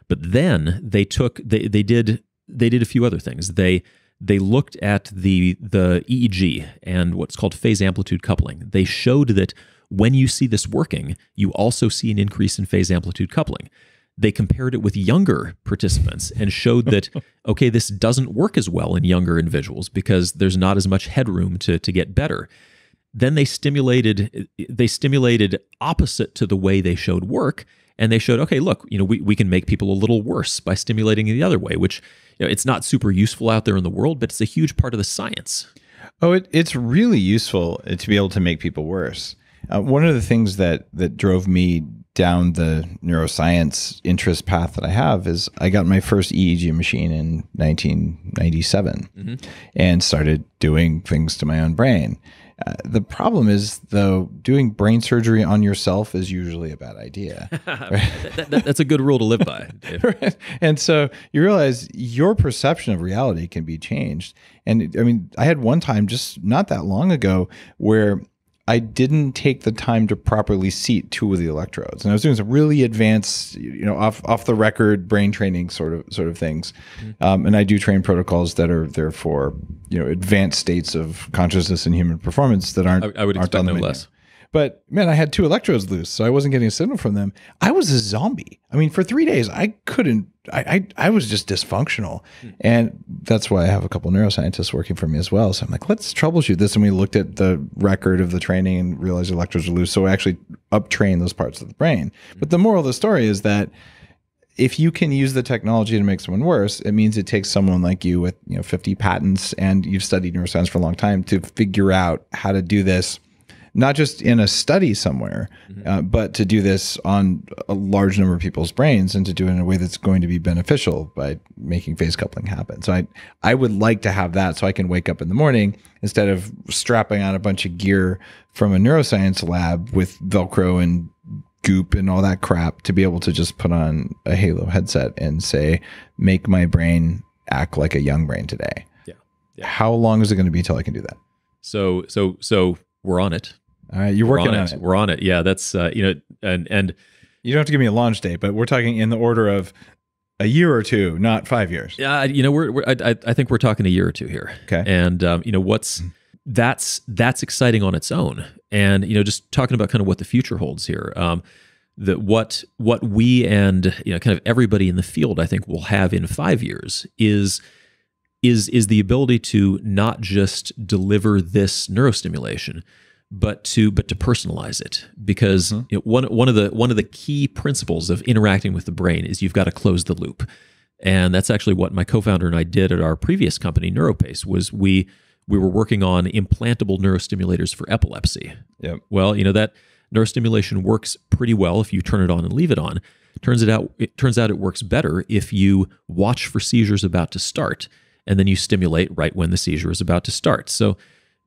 But then they took they they did they did a few other things. They they looked at the the EEG and what's called phase amplitude coupling. They showed that when you see this working you also see an increase in phase amplitude coupling they compared it with younger participants and showed that *laughs* okay this doesn't work as well in younger individuals because there's not as much headroom to to get better then they stimulated they stimulated opposite to the way they showed work and they showed okay look you know we, we can make people a little worse by stimulating the other way which you know, it's not super useful out there in the world but it's a huge part of the science Oh, it, it's really useful to be able to make people worse. Uh, one of the things that that drove me down the neuroscience interest path that I have is I got my first EEG machine in 1997 and started doing things to my own brain. Uh, the problem is, though, doing brain surgery on yourself is usually a bad idea. *laughs* that, that- that's a good rule to live by *laughs* Right? And so you realize your perception of reality can be changed. And I mean, I had one time just not that long ago where I didn't take the time to properly seat two of the electrodes, and I was doing some really advanced, you know, off off the record brain training sort of sort of things. Um, and I do train protocols that are there for you know advanced states of consciousness and human performance that aren't. I- I would aren't expect no less. But man, I had two electrodes loose, so I wasn't getting a signal from them. I was a zombie. I mean, for three days, I couldn't. I I, I was just dysfunctional, hmm. and that's why I have a couple neuroscientists working for me as well. So I'm like, let's troubleshoot this. And we looked at the record of the training and realized the electrodes are loose. So I actually uptrain those parts of the brain. Hmm. But the moral of the story is that if you can use the technology to make someone worse, it means it takes someone like you with you know 50 patents and you've studied neuroscience for a long time to figure out how to do this, not just in a study somewhere, uh, but to do this on a large number of people's brains and to do it in a way that's going to be beneficial by making phase coupling happen. So I I would like to have that so I can wake up in the morning instead of strapping on a bunch of gear from a neuroscience lab with Velcro and goop and all that crap to be able to just put on a Halo headset and say, make my brain act like a young brain today. Yeah. Yeah. How long is it going to be till I can do that? so so so we're on it All right, you're we're working on on it. it. we're on it yeah that's uh, you know and and You don't have to give me a launch date, but we're talking in the order of a year or two, not five years. Yeah, you know, we're, we're I, I- I think we're talking a year or two here. Okay. And um, you know, what's that's that's exciting on its own. And you know, just talking about kind of what the future holds here. Um, that what what we and you know, kind of everybody in the field, I think, will have in five years is is is the ability to not just deliver this neurostimulation but to but to personalize it because mm-hmm. you know, one one of the one of the key principles of interacting with the brain is you've got to close the loop and that's actually what my co-founder and I did at our previous company NeuroPace was we we were working on implantable neurostimulators for epilepsy Yep. well, you know that neurostimulation works pretty well if you turn it on and leave it on. turns it out it turns out it works better if you watch for seizures about to start and then you stimulate right when the seizure is about to start. So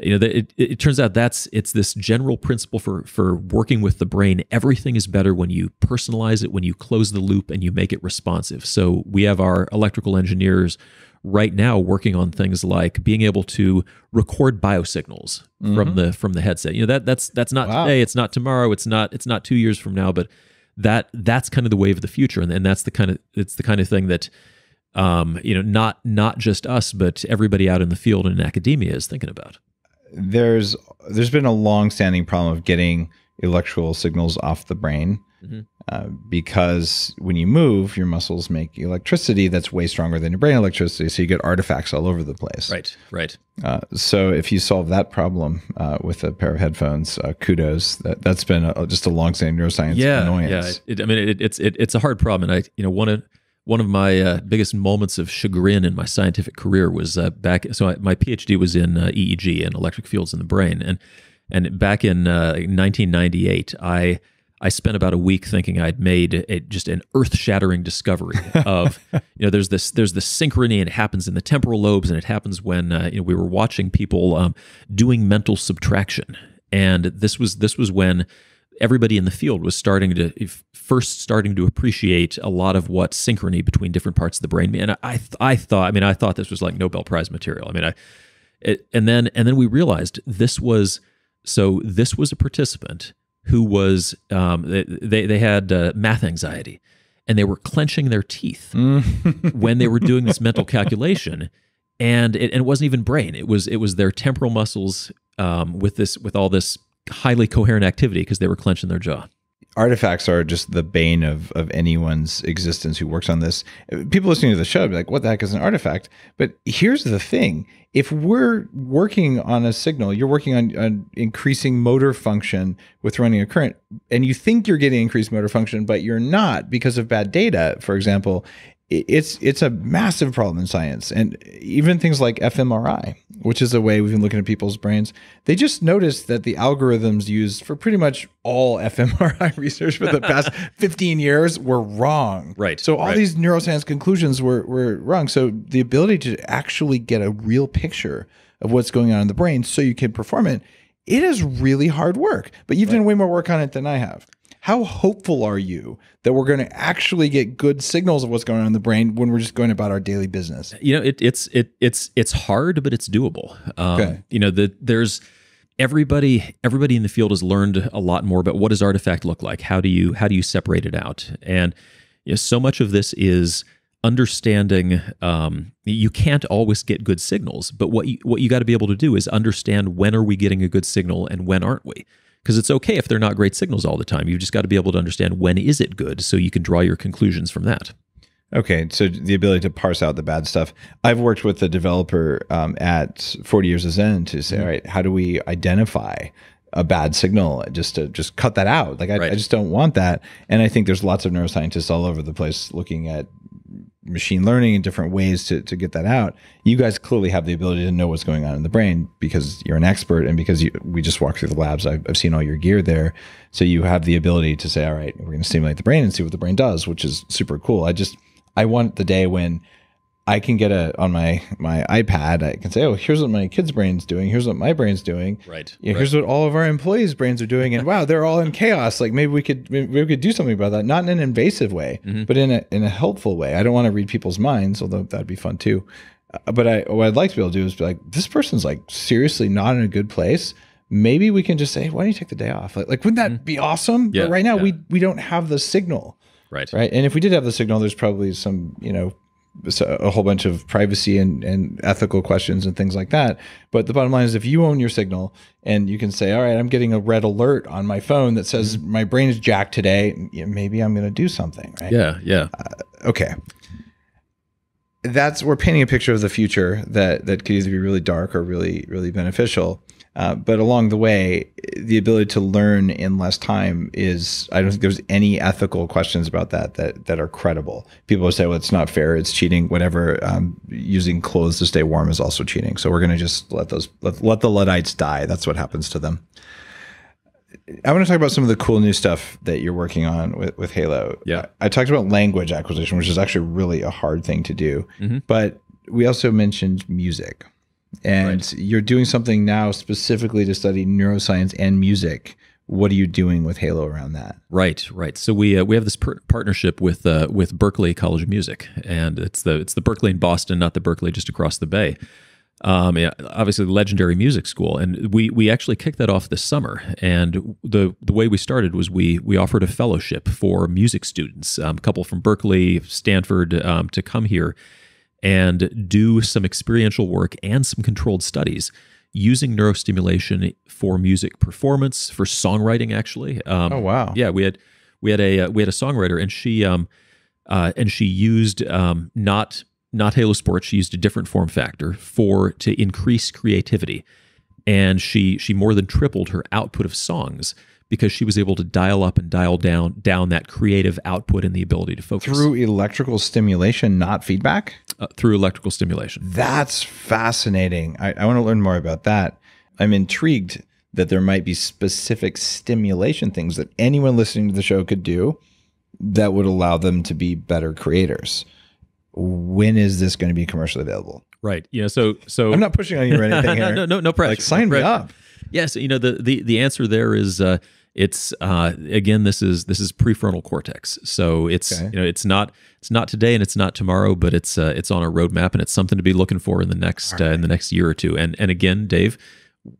you know it, it, it, turns out that's it's this general principle for for working with the brain. Everything is better when you personalize it when you close the loop and you make it responsive. So we have our electrical engineers right now working on things like being able to record biosignals mm-hmm. from the from the headset. You know that that's that's not wow. today it's not tomorrow it's not it's not two years from now but that that's kind of the wave of the future. And, and that's the kind of it's the kind of thing that um, you know not not just us but everybody out in the field and in academia is thinking about there's there's been a long-standing problem of getting electrical signals off the brain mm-hmm. uh, because when you move, your muscles make electricity that's way stronger than your brain electricity, so you get artifacts all over the place. Right, right. Uh, so if you solve that problem uh, with a pair of headphones, uh, kudos. That that's been a, just a long-standing neuroscience yeah, annoyance. Yeah, it, I mean it, it's it, it's a hard problem, and I you know one of one of my uh, biggest moments of chagrin in my scientific career was uh, back. So I, my PhD was in uh, EEG and electric fields in the brain, and and back in 1998, uh, I I spent about a week thinking I'd made a, just an earth-shattering discovery *laughs* of you know there's this there's this synchrony and it happens in the temporal lobes and it happens when uh, you know we were watching people um, doing mental subtraction, and this was this was when everybody in the field was starting to first starting to appreciate a lot of what synchrony between different parts of the brain. And I, I thought, I mean, I thought this was like Nobel Prize material. I mean, I, it, and then, and then we realized this was, so this was a participant who was, um, they, they had uh, math anxiety and they were clenching their teeth mm. *laughs* when they were doing this mental calculation. And it, and it wasn't even brain. It was, it was their temporal muscles um, with this, with all this highly coherent activity because they were clenching their jaw artifacts are just the bane of of anyone's existence who works on this. People listening to the show be like, "What the heck is an artifact?" But here's the thing: if we're working on a signal, you're working on, on increasing motor function with running a current, and you think you're getting increased motor function, but you're not because of bad data. For example, it's it's a massive problem in science. And even things like fMRI which is a way we've been looking at people's brains they just noticed that the algorithms used for pretty much all *laughs* fMRI research for the past *laughs* 15 years were wrong. Right so all right. these neuroscience conclusions were were wrong. So the ability to actually get a real picture of what's going on in the brain so you can perform it it is really hard work. But you've right. done way more work on it than I have how hopeful are you that we're going to actually get good signals of what's going on in the brain when we're just going about our daily business? You know, it, it's it it's it's hard, but it's doable. Um, okay. You know, the, there's everybody everybody in the field has learned a lot more about what does artifact look like. How do you how do you separate it out? And you know, so much of this is understanding um, you can't always get good signals but what you what you got to be able to do is understand when are we getting a good signal and when aren't we because it's okay if they're not great signals all the time. You've just got to be able to understand when is it good so you can draw your conclusions from that. Okay, so the ability to parse out the bad stuff. I've worked with a developer um, at 40 Years of Zen to say, mm-hmm. all right, how do we identify a bad signal just to just cut that out? Like, I, right. I just don't want that. And I think there's lots of neuroscientists all over the place looking at machine learning and different ways to, to get that out. You guys clearly have the ability to know what's going on in the brain because you're an expert and because you, we just walked through the labs. I've, I've seen all your gear there. So you have the ability to say, all right, we're going to stimulate the brain and see what the brain does, which is super cool. I just, I want the day when I can get a on my my iPad. I can say, "Oh, here's what my kid's brain's doing. Here's what my brain's doing. Right. Yeah. right. Here's what all of our employees' brains are doing. And wow, they're all in chaos. Like maybe we could maybe we could do something about that. Not in an invasive way, mm-hmm. but in a in a helpful way. I don't want to read people's minds, although that'd be fun too. Uh, but I what I'd like to be able to do is be like, this person's like seriously not in a good place. Maybe we can just say, why don't you take the day off? Like, like wouldn't that mm-hmm. be awesome? Yeah, but right now yeah. we we don't have the signal. Right. Right. And if we did have the signal, there's probably some, you know, a whole bunch of privacy and, and ethical questions and things like that. But the bottom line is if you own your signal and you can say, all right, I'm getting a red alert on my phone that says mm-hmm. my brain is jacked today, maybe I'm going to do something, right? Yeah, yeah. Uh, okay. That's we're painting a picture of the future that that could either be really dark or really really beneficial. Uh, but along the way, the ability to learn in less time is, I don't think there's any ethical questions about that that, that are credible. People will say, well, it's not fair, it's cheating, whatever. Um, using clothes to stay warm is also cheating. So we're going to just let those, let, let the Luddites die. That's what happens to them. I want to talk about some of the cool new stuff that you're working on with, with Halo. Yeah. I, talked about language acquisition, which is actually really a hard thing to do. Mhm. But we also mentioned music. And Right. you're doing something now specifically to study neuroscience and music. What are you doing with Halo around that? Right, right. So we uh, we have this per- partnership with uh, with Berklee College of Music, and it's the it's the Berklee in Boston, not the Berkeley just across the bay. Um, yeah, obviously, legendary music school, and we we actually kicked that off this summer. And the the way we started was we we offered a fellowship for music students, um, a couple from Berkeley, Stanford, um, to come here and do some experiential work and some controlled studies using neurostimulation for music performance, for songwriting, actually. Um, Oh, wow. yeah, we had we had a uh, we had a songwriter, and she um uh, and she used um not not Halo Sports. She used a different form factor for to increase creativity, and she she more than tripled her output of songs because she was able to dial up and dial down down that creative output and the ability to focus Through electrical stimulation, not feedback? Uh, through electrical stimulation. That's fascinating. I, I want to learn more about that. I'm intrigued that there might be specific stimulation things that anyone listening to the show could do that would allow them to be better creators. When is this going to be commercially available? Right. Know. So so I'm not pushing on you or anything *laughs* here. no, no, no pressure. Like, sign me No pressure. up. Yes, you know the the the answer there is uh, it's uh, again this is this is prefrontal cortex. So it's Okay. you know it's not it's not today and it's not tomorrow, but it's uh, it's on a roadmap and it's something to be looking for in the next uh, in the next year or two. And and again, Dave,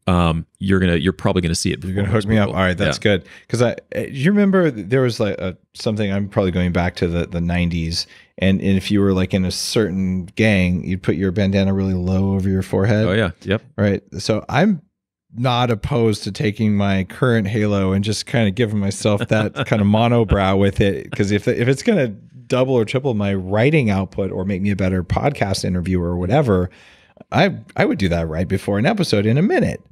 um, you're gonna you're probably gonna see it. You're gonna hook me up. All right, that's good. Because I, uh, you remember there was like a, something. I'm probably going back to the the '90s, and, and if you were like in a certain gang, you'd put your bandana really low over your forehead. Oh yeah. Yep. Right. So I'm not opposed to taking my current halo and just kind of giving myself that kind of *laughs* monobrow with it. Because if if it's gonna double or triple my writing output or make me a better podcast interviewer or whatever, I I would do that right before an episode in a minute.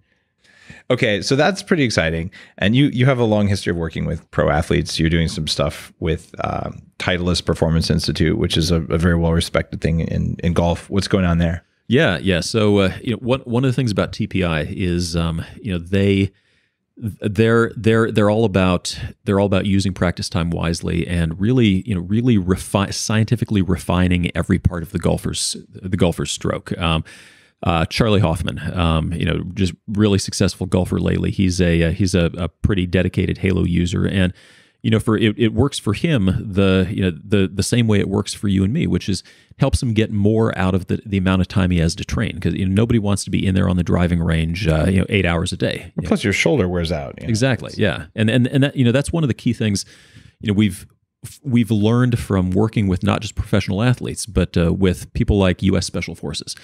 Okay, so that's pretty exciting, and you you have a long history of working with pro athletes. You're doing some stuff with um, Titleist Performance Institute, which is a, a very well respected thing in in golf. What's going on there? Yeah, yeah. So uh, you know, one one of the things about TPI is um, you know they they're they're they're all about they're all about using practice time wisely and really you know really refi- scientifically refining every part of the golfer's the golfer's stroke. Um, uh, Charley Hoffman, um, you know, just really successful golfer lately. He's a uh, he's a, a pretty dedicated Halo user, and you know, for it, it works for him the you know the the same way it works for you and me, which is helps him get more out of the, the amount of time he has to train because you know, nobody wants to be in there on the driving range, uh, you know, eight hours a day. you know. Plus, your shoulder wears out. you know. Exactly. Yeah. And and and that you know that's one of the key things. You know we've we've learned from working with not just professional athletes but uh, with people like U.S. Special Forces.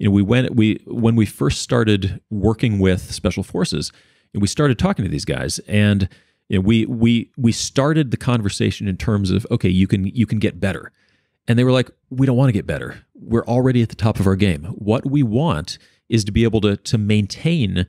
You know we went we when we first started working with Special Forces, we started talking to these guys and. You know, we we we started the conversation in terms of okay, you can you can get better, and they were like, we don't want to get better. We're already at the top of our game. What we want is to be able to to maintain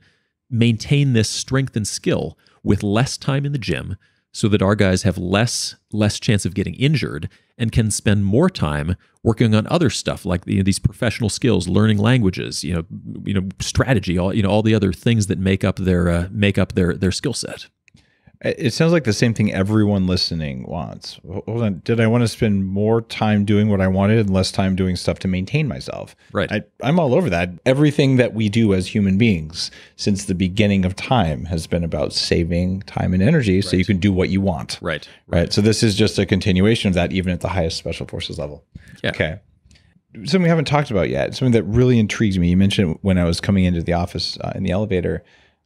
maintain this strength and skill with less time in the gym so that our guys have less less chance of getting injured and can spend more time working on other stuff like you know, these professional skills learning languages you know you know strategy all you know all the other things that make up their uh, make up their their skill set It sounds like the same thing everyone listening wants. Hold on. Did I want to spend more time doing what I wanted and less time doing stuff to maintain myself? Right. I, I'm all over that. Everything that we do as human beings since the beginning of time has been about saving time and energy so you can do what you want. right Right. So this is just a continuation of that, even at the highest special forces level. Yeah. Okay. Something we haven't talked about yet. Something that really intrigues me. You mentioned when I was coming into the office uh, in the elevator.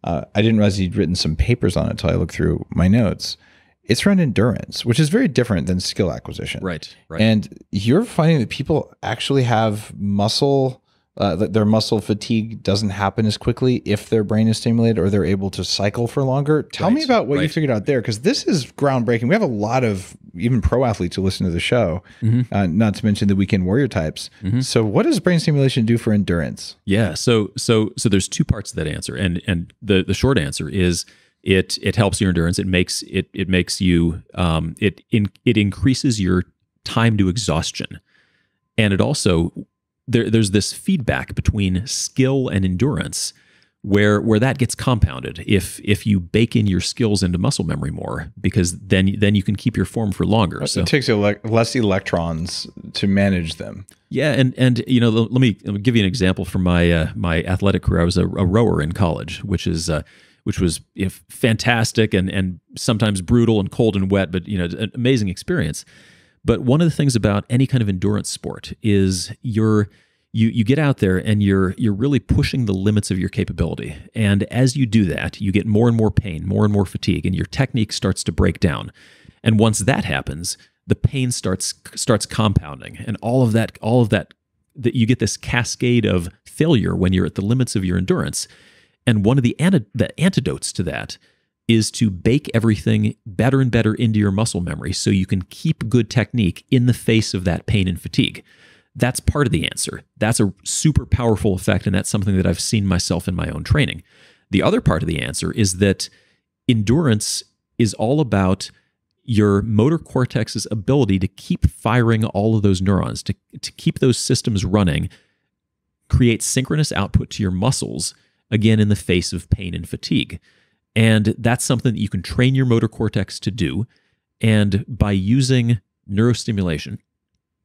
Uh, I didn't realize you'd written some papers on it until I looked through my notes. It's around endurance, which is very different than skill acquisition. right right And you're finding that people actually have muscle, uh, that their muscle fatigue doesn't happen as quickly if their brain is stimulated or they're able to cycle for longer. Tell me about what you figured out there, because this is groundbreaking. We have a lot of even pro athletes who listen to the show, Mm-hmm. uh, not to mention the weekend warrior types. So, what does brain stimulation do for endurance? Yeah. So so so there's two parts to that answer, and and the the short answer is it it helps your endurance. It makes it it makes you um it in it increases your time to exhaustion, and it also there there's this feedback between skill and endurance where where that gets compounded if if you bake in your skills into muscle memory more because then then you can keep your form for longer. So it takes ele- less electrons to manage them. Yeah and and you know let me, let me give you an example from my uh, my athletic career. I was a, a rower in college which is uh, which was you know, fantastic and and sometimes brutal and cold and wet but you know an amazing experience but one of the things about any kind of endurance sport is you're you you get out there and you're you're really pushing the limits of your capability. And as you do that, you get more and more pain, more and more fatigue, and your technique starts to break down. And once that happens, the pain starts starts compounding, and all of that all of that that you get this cascade of failure when you're at the limits of your endurance. And one of the, the antidotes to that is to bake everything better and better into your muscle memory so you can keep good technique in the face of that pain and fatigue. That's part of the answer. That's a super powerful effect, and that's something that I've seen myself in my own training. The other part of the answer is that endurance is all about your motor cortex's ability to keep firing all of those neurons, to, to keep those systems running, create synchronous output to your muscles, again, in the face of pain and fatigue. And that's something that you can train your motor cortex to do. And by using neurostimulation,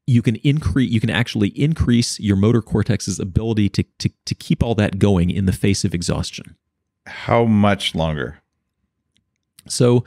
you can increase you can actually increase your motor cortex's ability to, to to keep all that going in the face of exhaustion. How much longer? So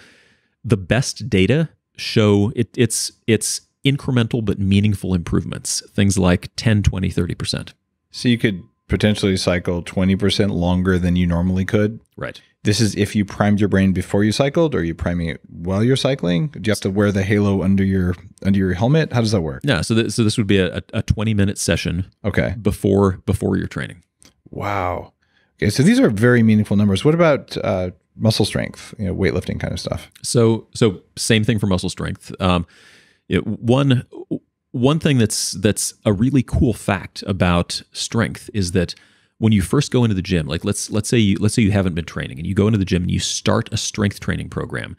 the best data show it, it's it's incremental but meaningful improvements things like 10 20 30% so you could potentially cycle 20% longer than you normally could right this is if you primed your brain before you cycled, or are you priming it while you're cycling? Do you have to wear the halo under your under your helmet? How does that work? Yeah, so th- so this would be a, a 20 minute session. Okay. Before before your training. Wow. Okay, so these are very meaningful numbers. What about uh, muscle strength? You know, weightlifting kind of stuff. So so same thing for muscle strength. Um, it, one one thing that's that's a really cool fact about strength is that when you first go into the gym, like let's let's say you let's say you haven't been training and you go into the gym and you start a strength training program,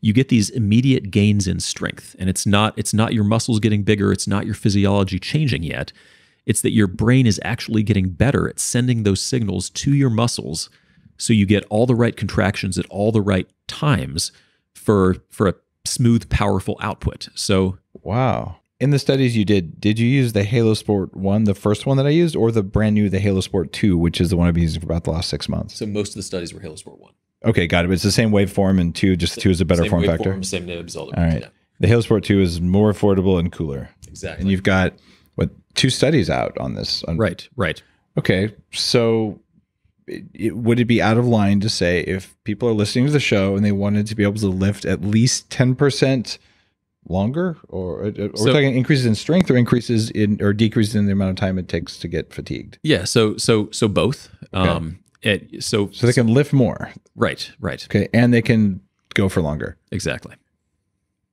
you get these immediate gains in strength. And it's not it's not your muscles getting bigger, it's not your physiology changing yet. It's that your brain is actually getting better at sending those signals to your muscles so you get all the right contractions at all the right times for for a smooth powerful output. So wow in the studies you did, did you use the Halo Sport 1, the first one that I used, or the brand new, the Halo Sport 2, which is the one I've been using for about the last six months? So most of the studies were Halo Sport 1. Okay, got it. But it's the same waveform, and 2, just 2 is a better same form factor. Form, same nib, All right. Yeah. The Halo Sport 2 is more affordable and cooler. Exactly. And you've got, what, two studies out on this? On, right, right. Okay, so it, it, would it be out of line to say if people are listening to the show and they wanted to be able to lift at least 10% longer or, or so, we're talking increases in strength or increases in or decreases in the amount of time it takes to get fatigued? Yeah so so so both. Okay. um it, so so they can lift more. Right right. Okay and they can go for longer. Exactly.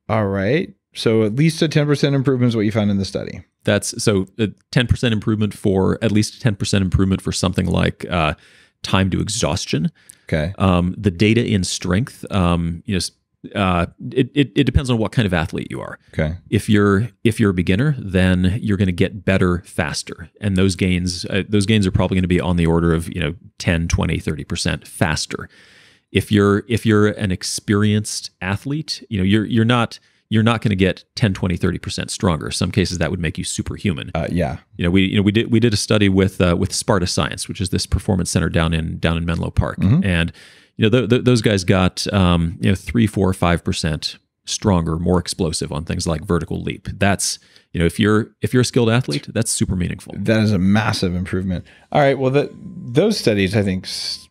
All right so at least a 10% improvement is what you found in the study. That's so a 10% improvement for at least 10% improvement for something like uh, time to exhaustion. Okay. Um, the data in strength um, you know uh, it, it, it depends on what kind of athlete you are. Okay. If you're if you're a beginner, then you're going to get better faster, and those gains uh, those gains are probably going to be on the order of you know 10, 20, 30 percent faster. If you're if you're an experienced athlete, you know you're you're not you're not going to get 10 20 30% stronger some cases that would make you superhuman uh, yeah you know we you know we did we did a study with uh, with sparta science which is this performance center down in down in menlo park mm-hmm. and you know, th- th- those guys got um, you know three, four, five percent stronger, more explosive on things like vertical leap. That's you know if you're if you're a skilled athlete, that's super meaningful. That is a massive improvement. All right, well, those studies I think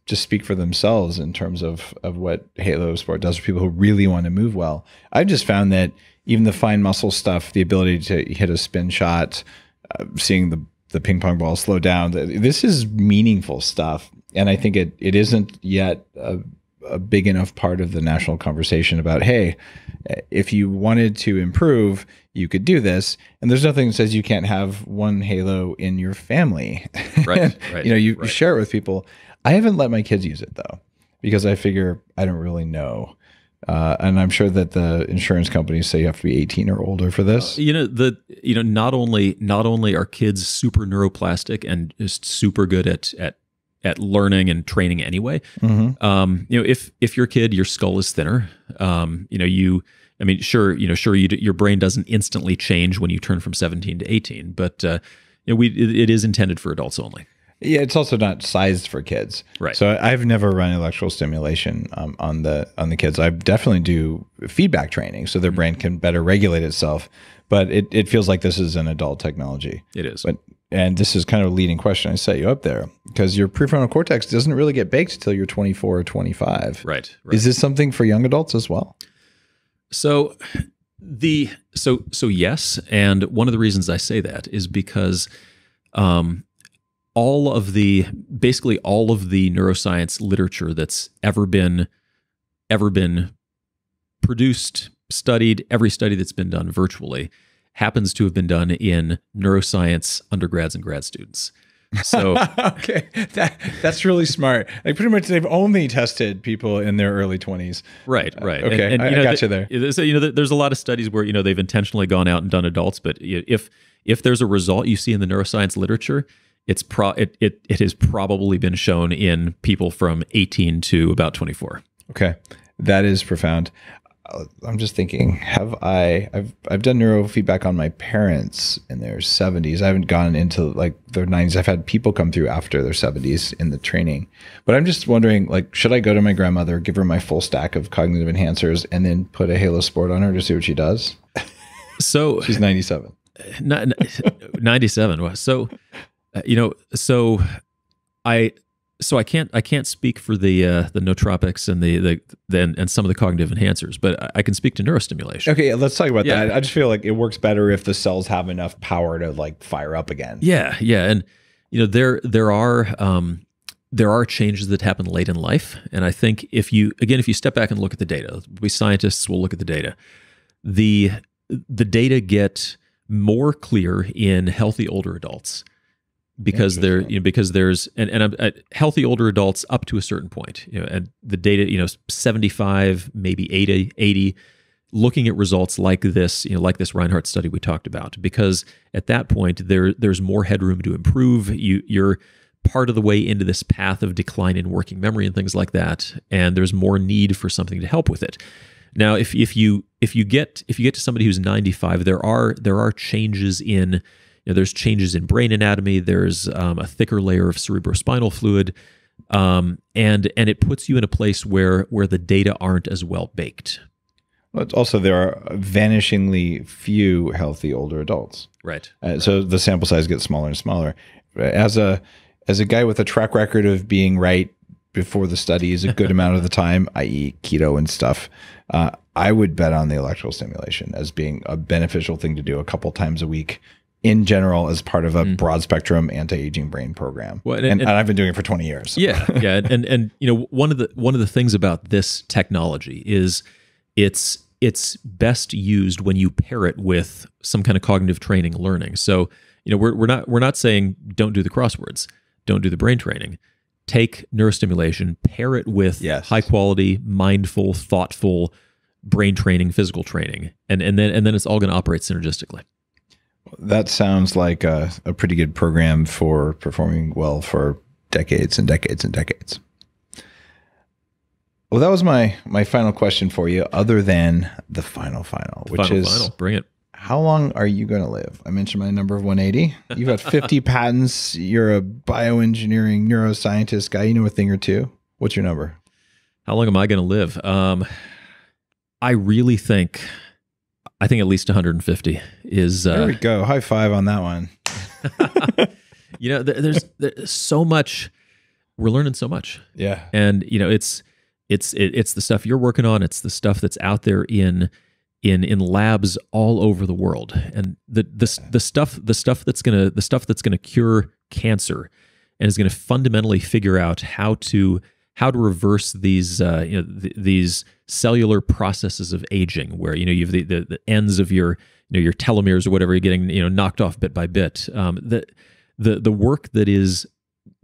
just speak for themselves in terms of of what Halo Sport does for people who really want to move well. I've just found that even the fine muscle stuff, the ability to hit a spin shot, uh, seeing the the ping pong ball slow down, this is meaningful stuff and I think it it isn't yet a, a big enough part of the national conversation about hey, if you wanted to improve, you could do this. And there's nothing that says you can't have one Halo in your family. Right. *laughs* right you know, you, right. share it with people. I haven't let my kids use it though, because I figure I don't really know. Uh, and I'm sure that the insurance companies say you have to be 18 or older for this. Uh, you know the you know not only not only are kids super neuroplastic and just super good at at at learning and training anyway. Um, you know, if if your kid, your skull is thinner, um, you know, you. I mean, sure, you know, sure, you, d- your brain doesn't instantly change when you turn from 17 to 18, but uh, you know, we it, it is intended for adults only. Yeah, it's also not sized for kids. Right. So I've never run electrical stimulation um, on the on the kids. I definitely do feedback training so their Mm-hmm. brain can better regulate itself. But it, it feels like this is an adult technology. It is. But and this is kind of a leading question. I set you up there because your prefrontal cortex doesn't really get baked until you're 24 or 25. right. Right. Is this something for young adults as well? So the so so yes, and one of the reasons I say that is because um, all of the basically all of the neuroscience literature that's ever been ever been produced, studied, every study that's been done virtually happens to have been done in neuroscience undergrads and grad students. So *laughs* okay, that that's really smart. Like pretty much, they've only tested people in their early 20s. Right, uh, right. okay, I- I know, got the- you there. there's- you know, there's a lot of studies where you know they've intentionally gone out and done adults, but if if there's a result you see in the neuroscience literature, it's pro it it, it has probably been shown in people from 18 to about 24. Okay, that is profound. Uh, I'm just thinking, have I? I've I've done neurofeedback on my parents in their 70s. I haven't gone into like their 90s. I've had people come through after their 70s in the training, but I'm just wondering, like, should I go to my grandmother, give her my full stack of cognitive enhancers, and then put a Halo Sport on her to see what she does? *laughs* So *laughs* She's 97. Ni- ni- *laughs* 97 Wow. so uh, you know so i so i can't i can't speak for the uh the nootropics and the the then and some of the cognitive enhancers but I- i can speak to neurostimulation Okay, let's talk about Yeah. that. I just feel like it works better if the cells have enough power to like fire up again. yeah yeah and you know there there are um there are changes that happen late in life and i think if you again if you step back and look at the data we scientists will look at the data the the data get more clear in healthy older adults because they're you know, because there's and, and uh, healthy older adults up to a certain point you know and the data you know 75 maybe 80 80 looking at results like this you know like this Reinhart study we talked about. Because at that point there there's more headroom to improve. You you're part of the way into this path of decline in working memory and things like that and there's more need for something to help with it. Now if if you if you get if you get to somebody who's 95 there are there are changes in you know, there's changes in brain anatomy there's um, a thicker layer of cerebrospinal fluid um, and and it puts you in a place where where the data aren't as well baked But also, there are vanishingly few healthy older adults. right Uh, so the sample size gets smaller and smaller. As a as a guy with a track record of being right before the studies a good *laughs* amount of the time, i.e., keto and stuff, uh, I would bet on the electrical stimulation as being a beneficial thing to do a couple times a week in general as part of a mm. broad spectrum anti-aging brain program. Well, and- and, and, and- I've been doing it for 20 years. yeah *laughs* yeah and and you know one of the one of the things about this technology is it's it's best used when you pair it with some kind of cognitive training learning so you know we're, we're not we're not saying don't do the crosswords don't do the brain training take neurostimulation pair it with Yes. high quality mindful thoughtful brain training physical training and and then and then it's all going to operate synergistically That sounds like a, a pretty good program for performing well for decades and decades and decades. Well, that was my my final question for you, other than the final final, which final is final bring it how long are you going to live? I mentioned my number of 180. You've got 50 *laughs* patents. You're a bioengineering neuroscientist guy. You know a thing or two. What's your number? How long am I going to live? Um, I really think, I think at least 150 is. Uh, There we go. High five on that one. *laughs* you know, there, there's there's so much. We're learning so much, Yeah. and you know, it's it's it, it's the stuff you're working on. It's the stuff that's out there in in in labs all over the world, and the the the stuff the stuff that's gonna the stuff that's gonna cure cancer, and is gonna fundamentally figure out how to how to reverse these uh, you know th- these cellular processes of aging, where you know you have the, the the ends of your you know your telomeres or whatever you're getting you know knocked off bit by bit. Um, the the the work that is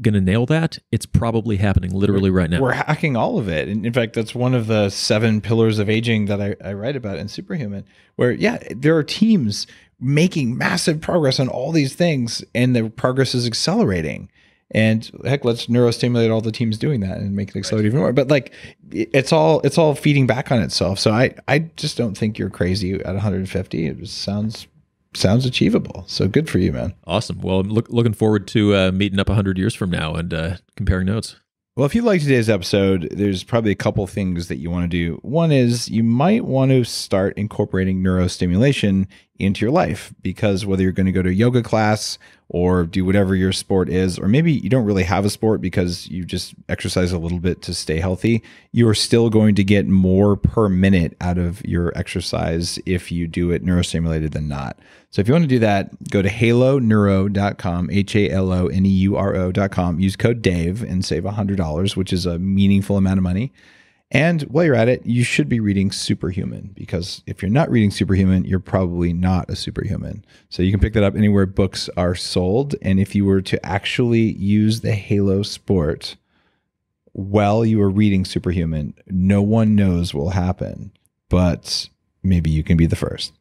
going to nail that, it's probably happening literally right now. We're hacking all of it. And in fact, that's one of the seven pillars of aging that I, I write about in Superhuman, where, yeah, there are teams making massive progress on all these things, and the progress is accelerating. And heck let's neurostimulate all the teams doing that and make it accelerate even more. But like it's all it's all feeding back on itself. So i i just don't think you're crazy at 150 it sounds sounds achievable. So good for you man. Awesome. Well i'm look, looking forward to uh, meeting up 100 years from now and uh, comparing notes. Well, if you like today's episode, there's probably a couple things that you want to do. One is you might want to start incorporating neurostimulation into your life because whether you're going to go to a yoga class or do whatever your sport is, or maybe you don't really have a sport because you just exercise a little bit to stay healthy, you are still going to get more per minute out of your exercise if you do it neurostimulated than not. So if you want to do that, go to haloneuro.com, H A L O N E U R O.com, use code DAVE and save $100, which is a meaningful amount of money. And while you're at it, you should be reading Superhuman because if you're not reading Superhuman, you're probably not a superhuman. So you can pick that up anywhere books are sold. And if you were to actually use the Halo Sport while you are reading Superhuman, no one knows will happen, but maybe you can be the first.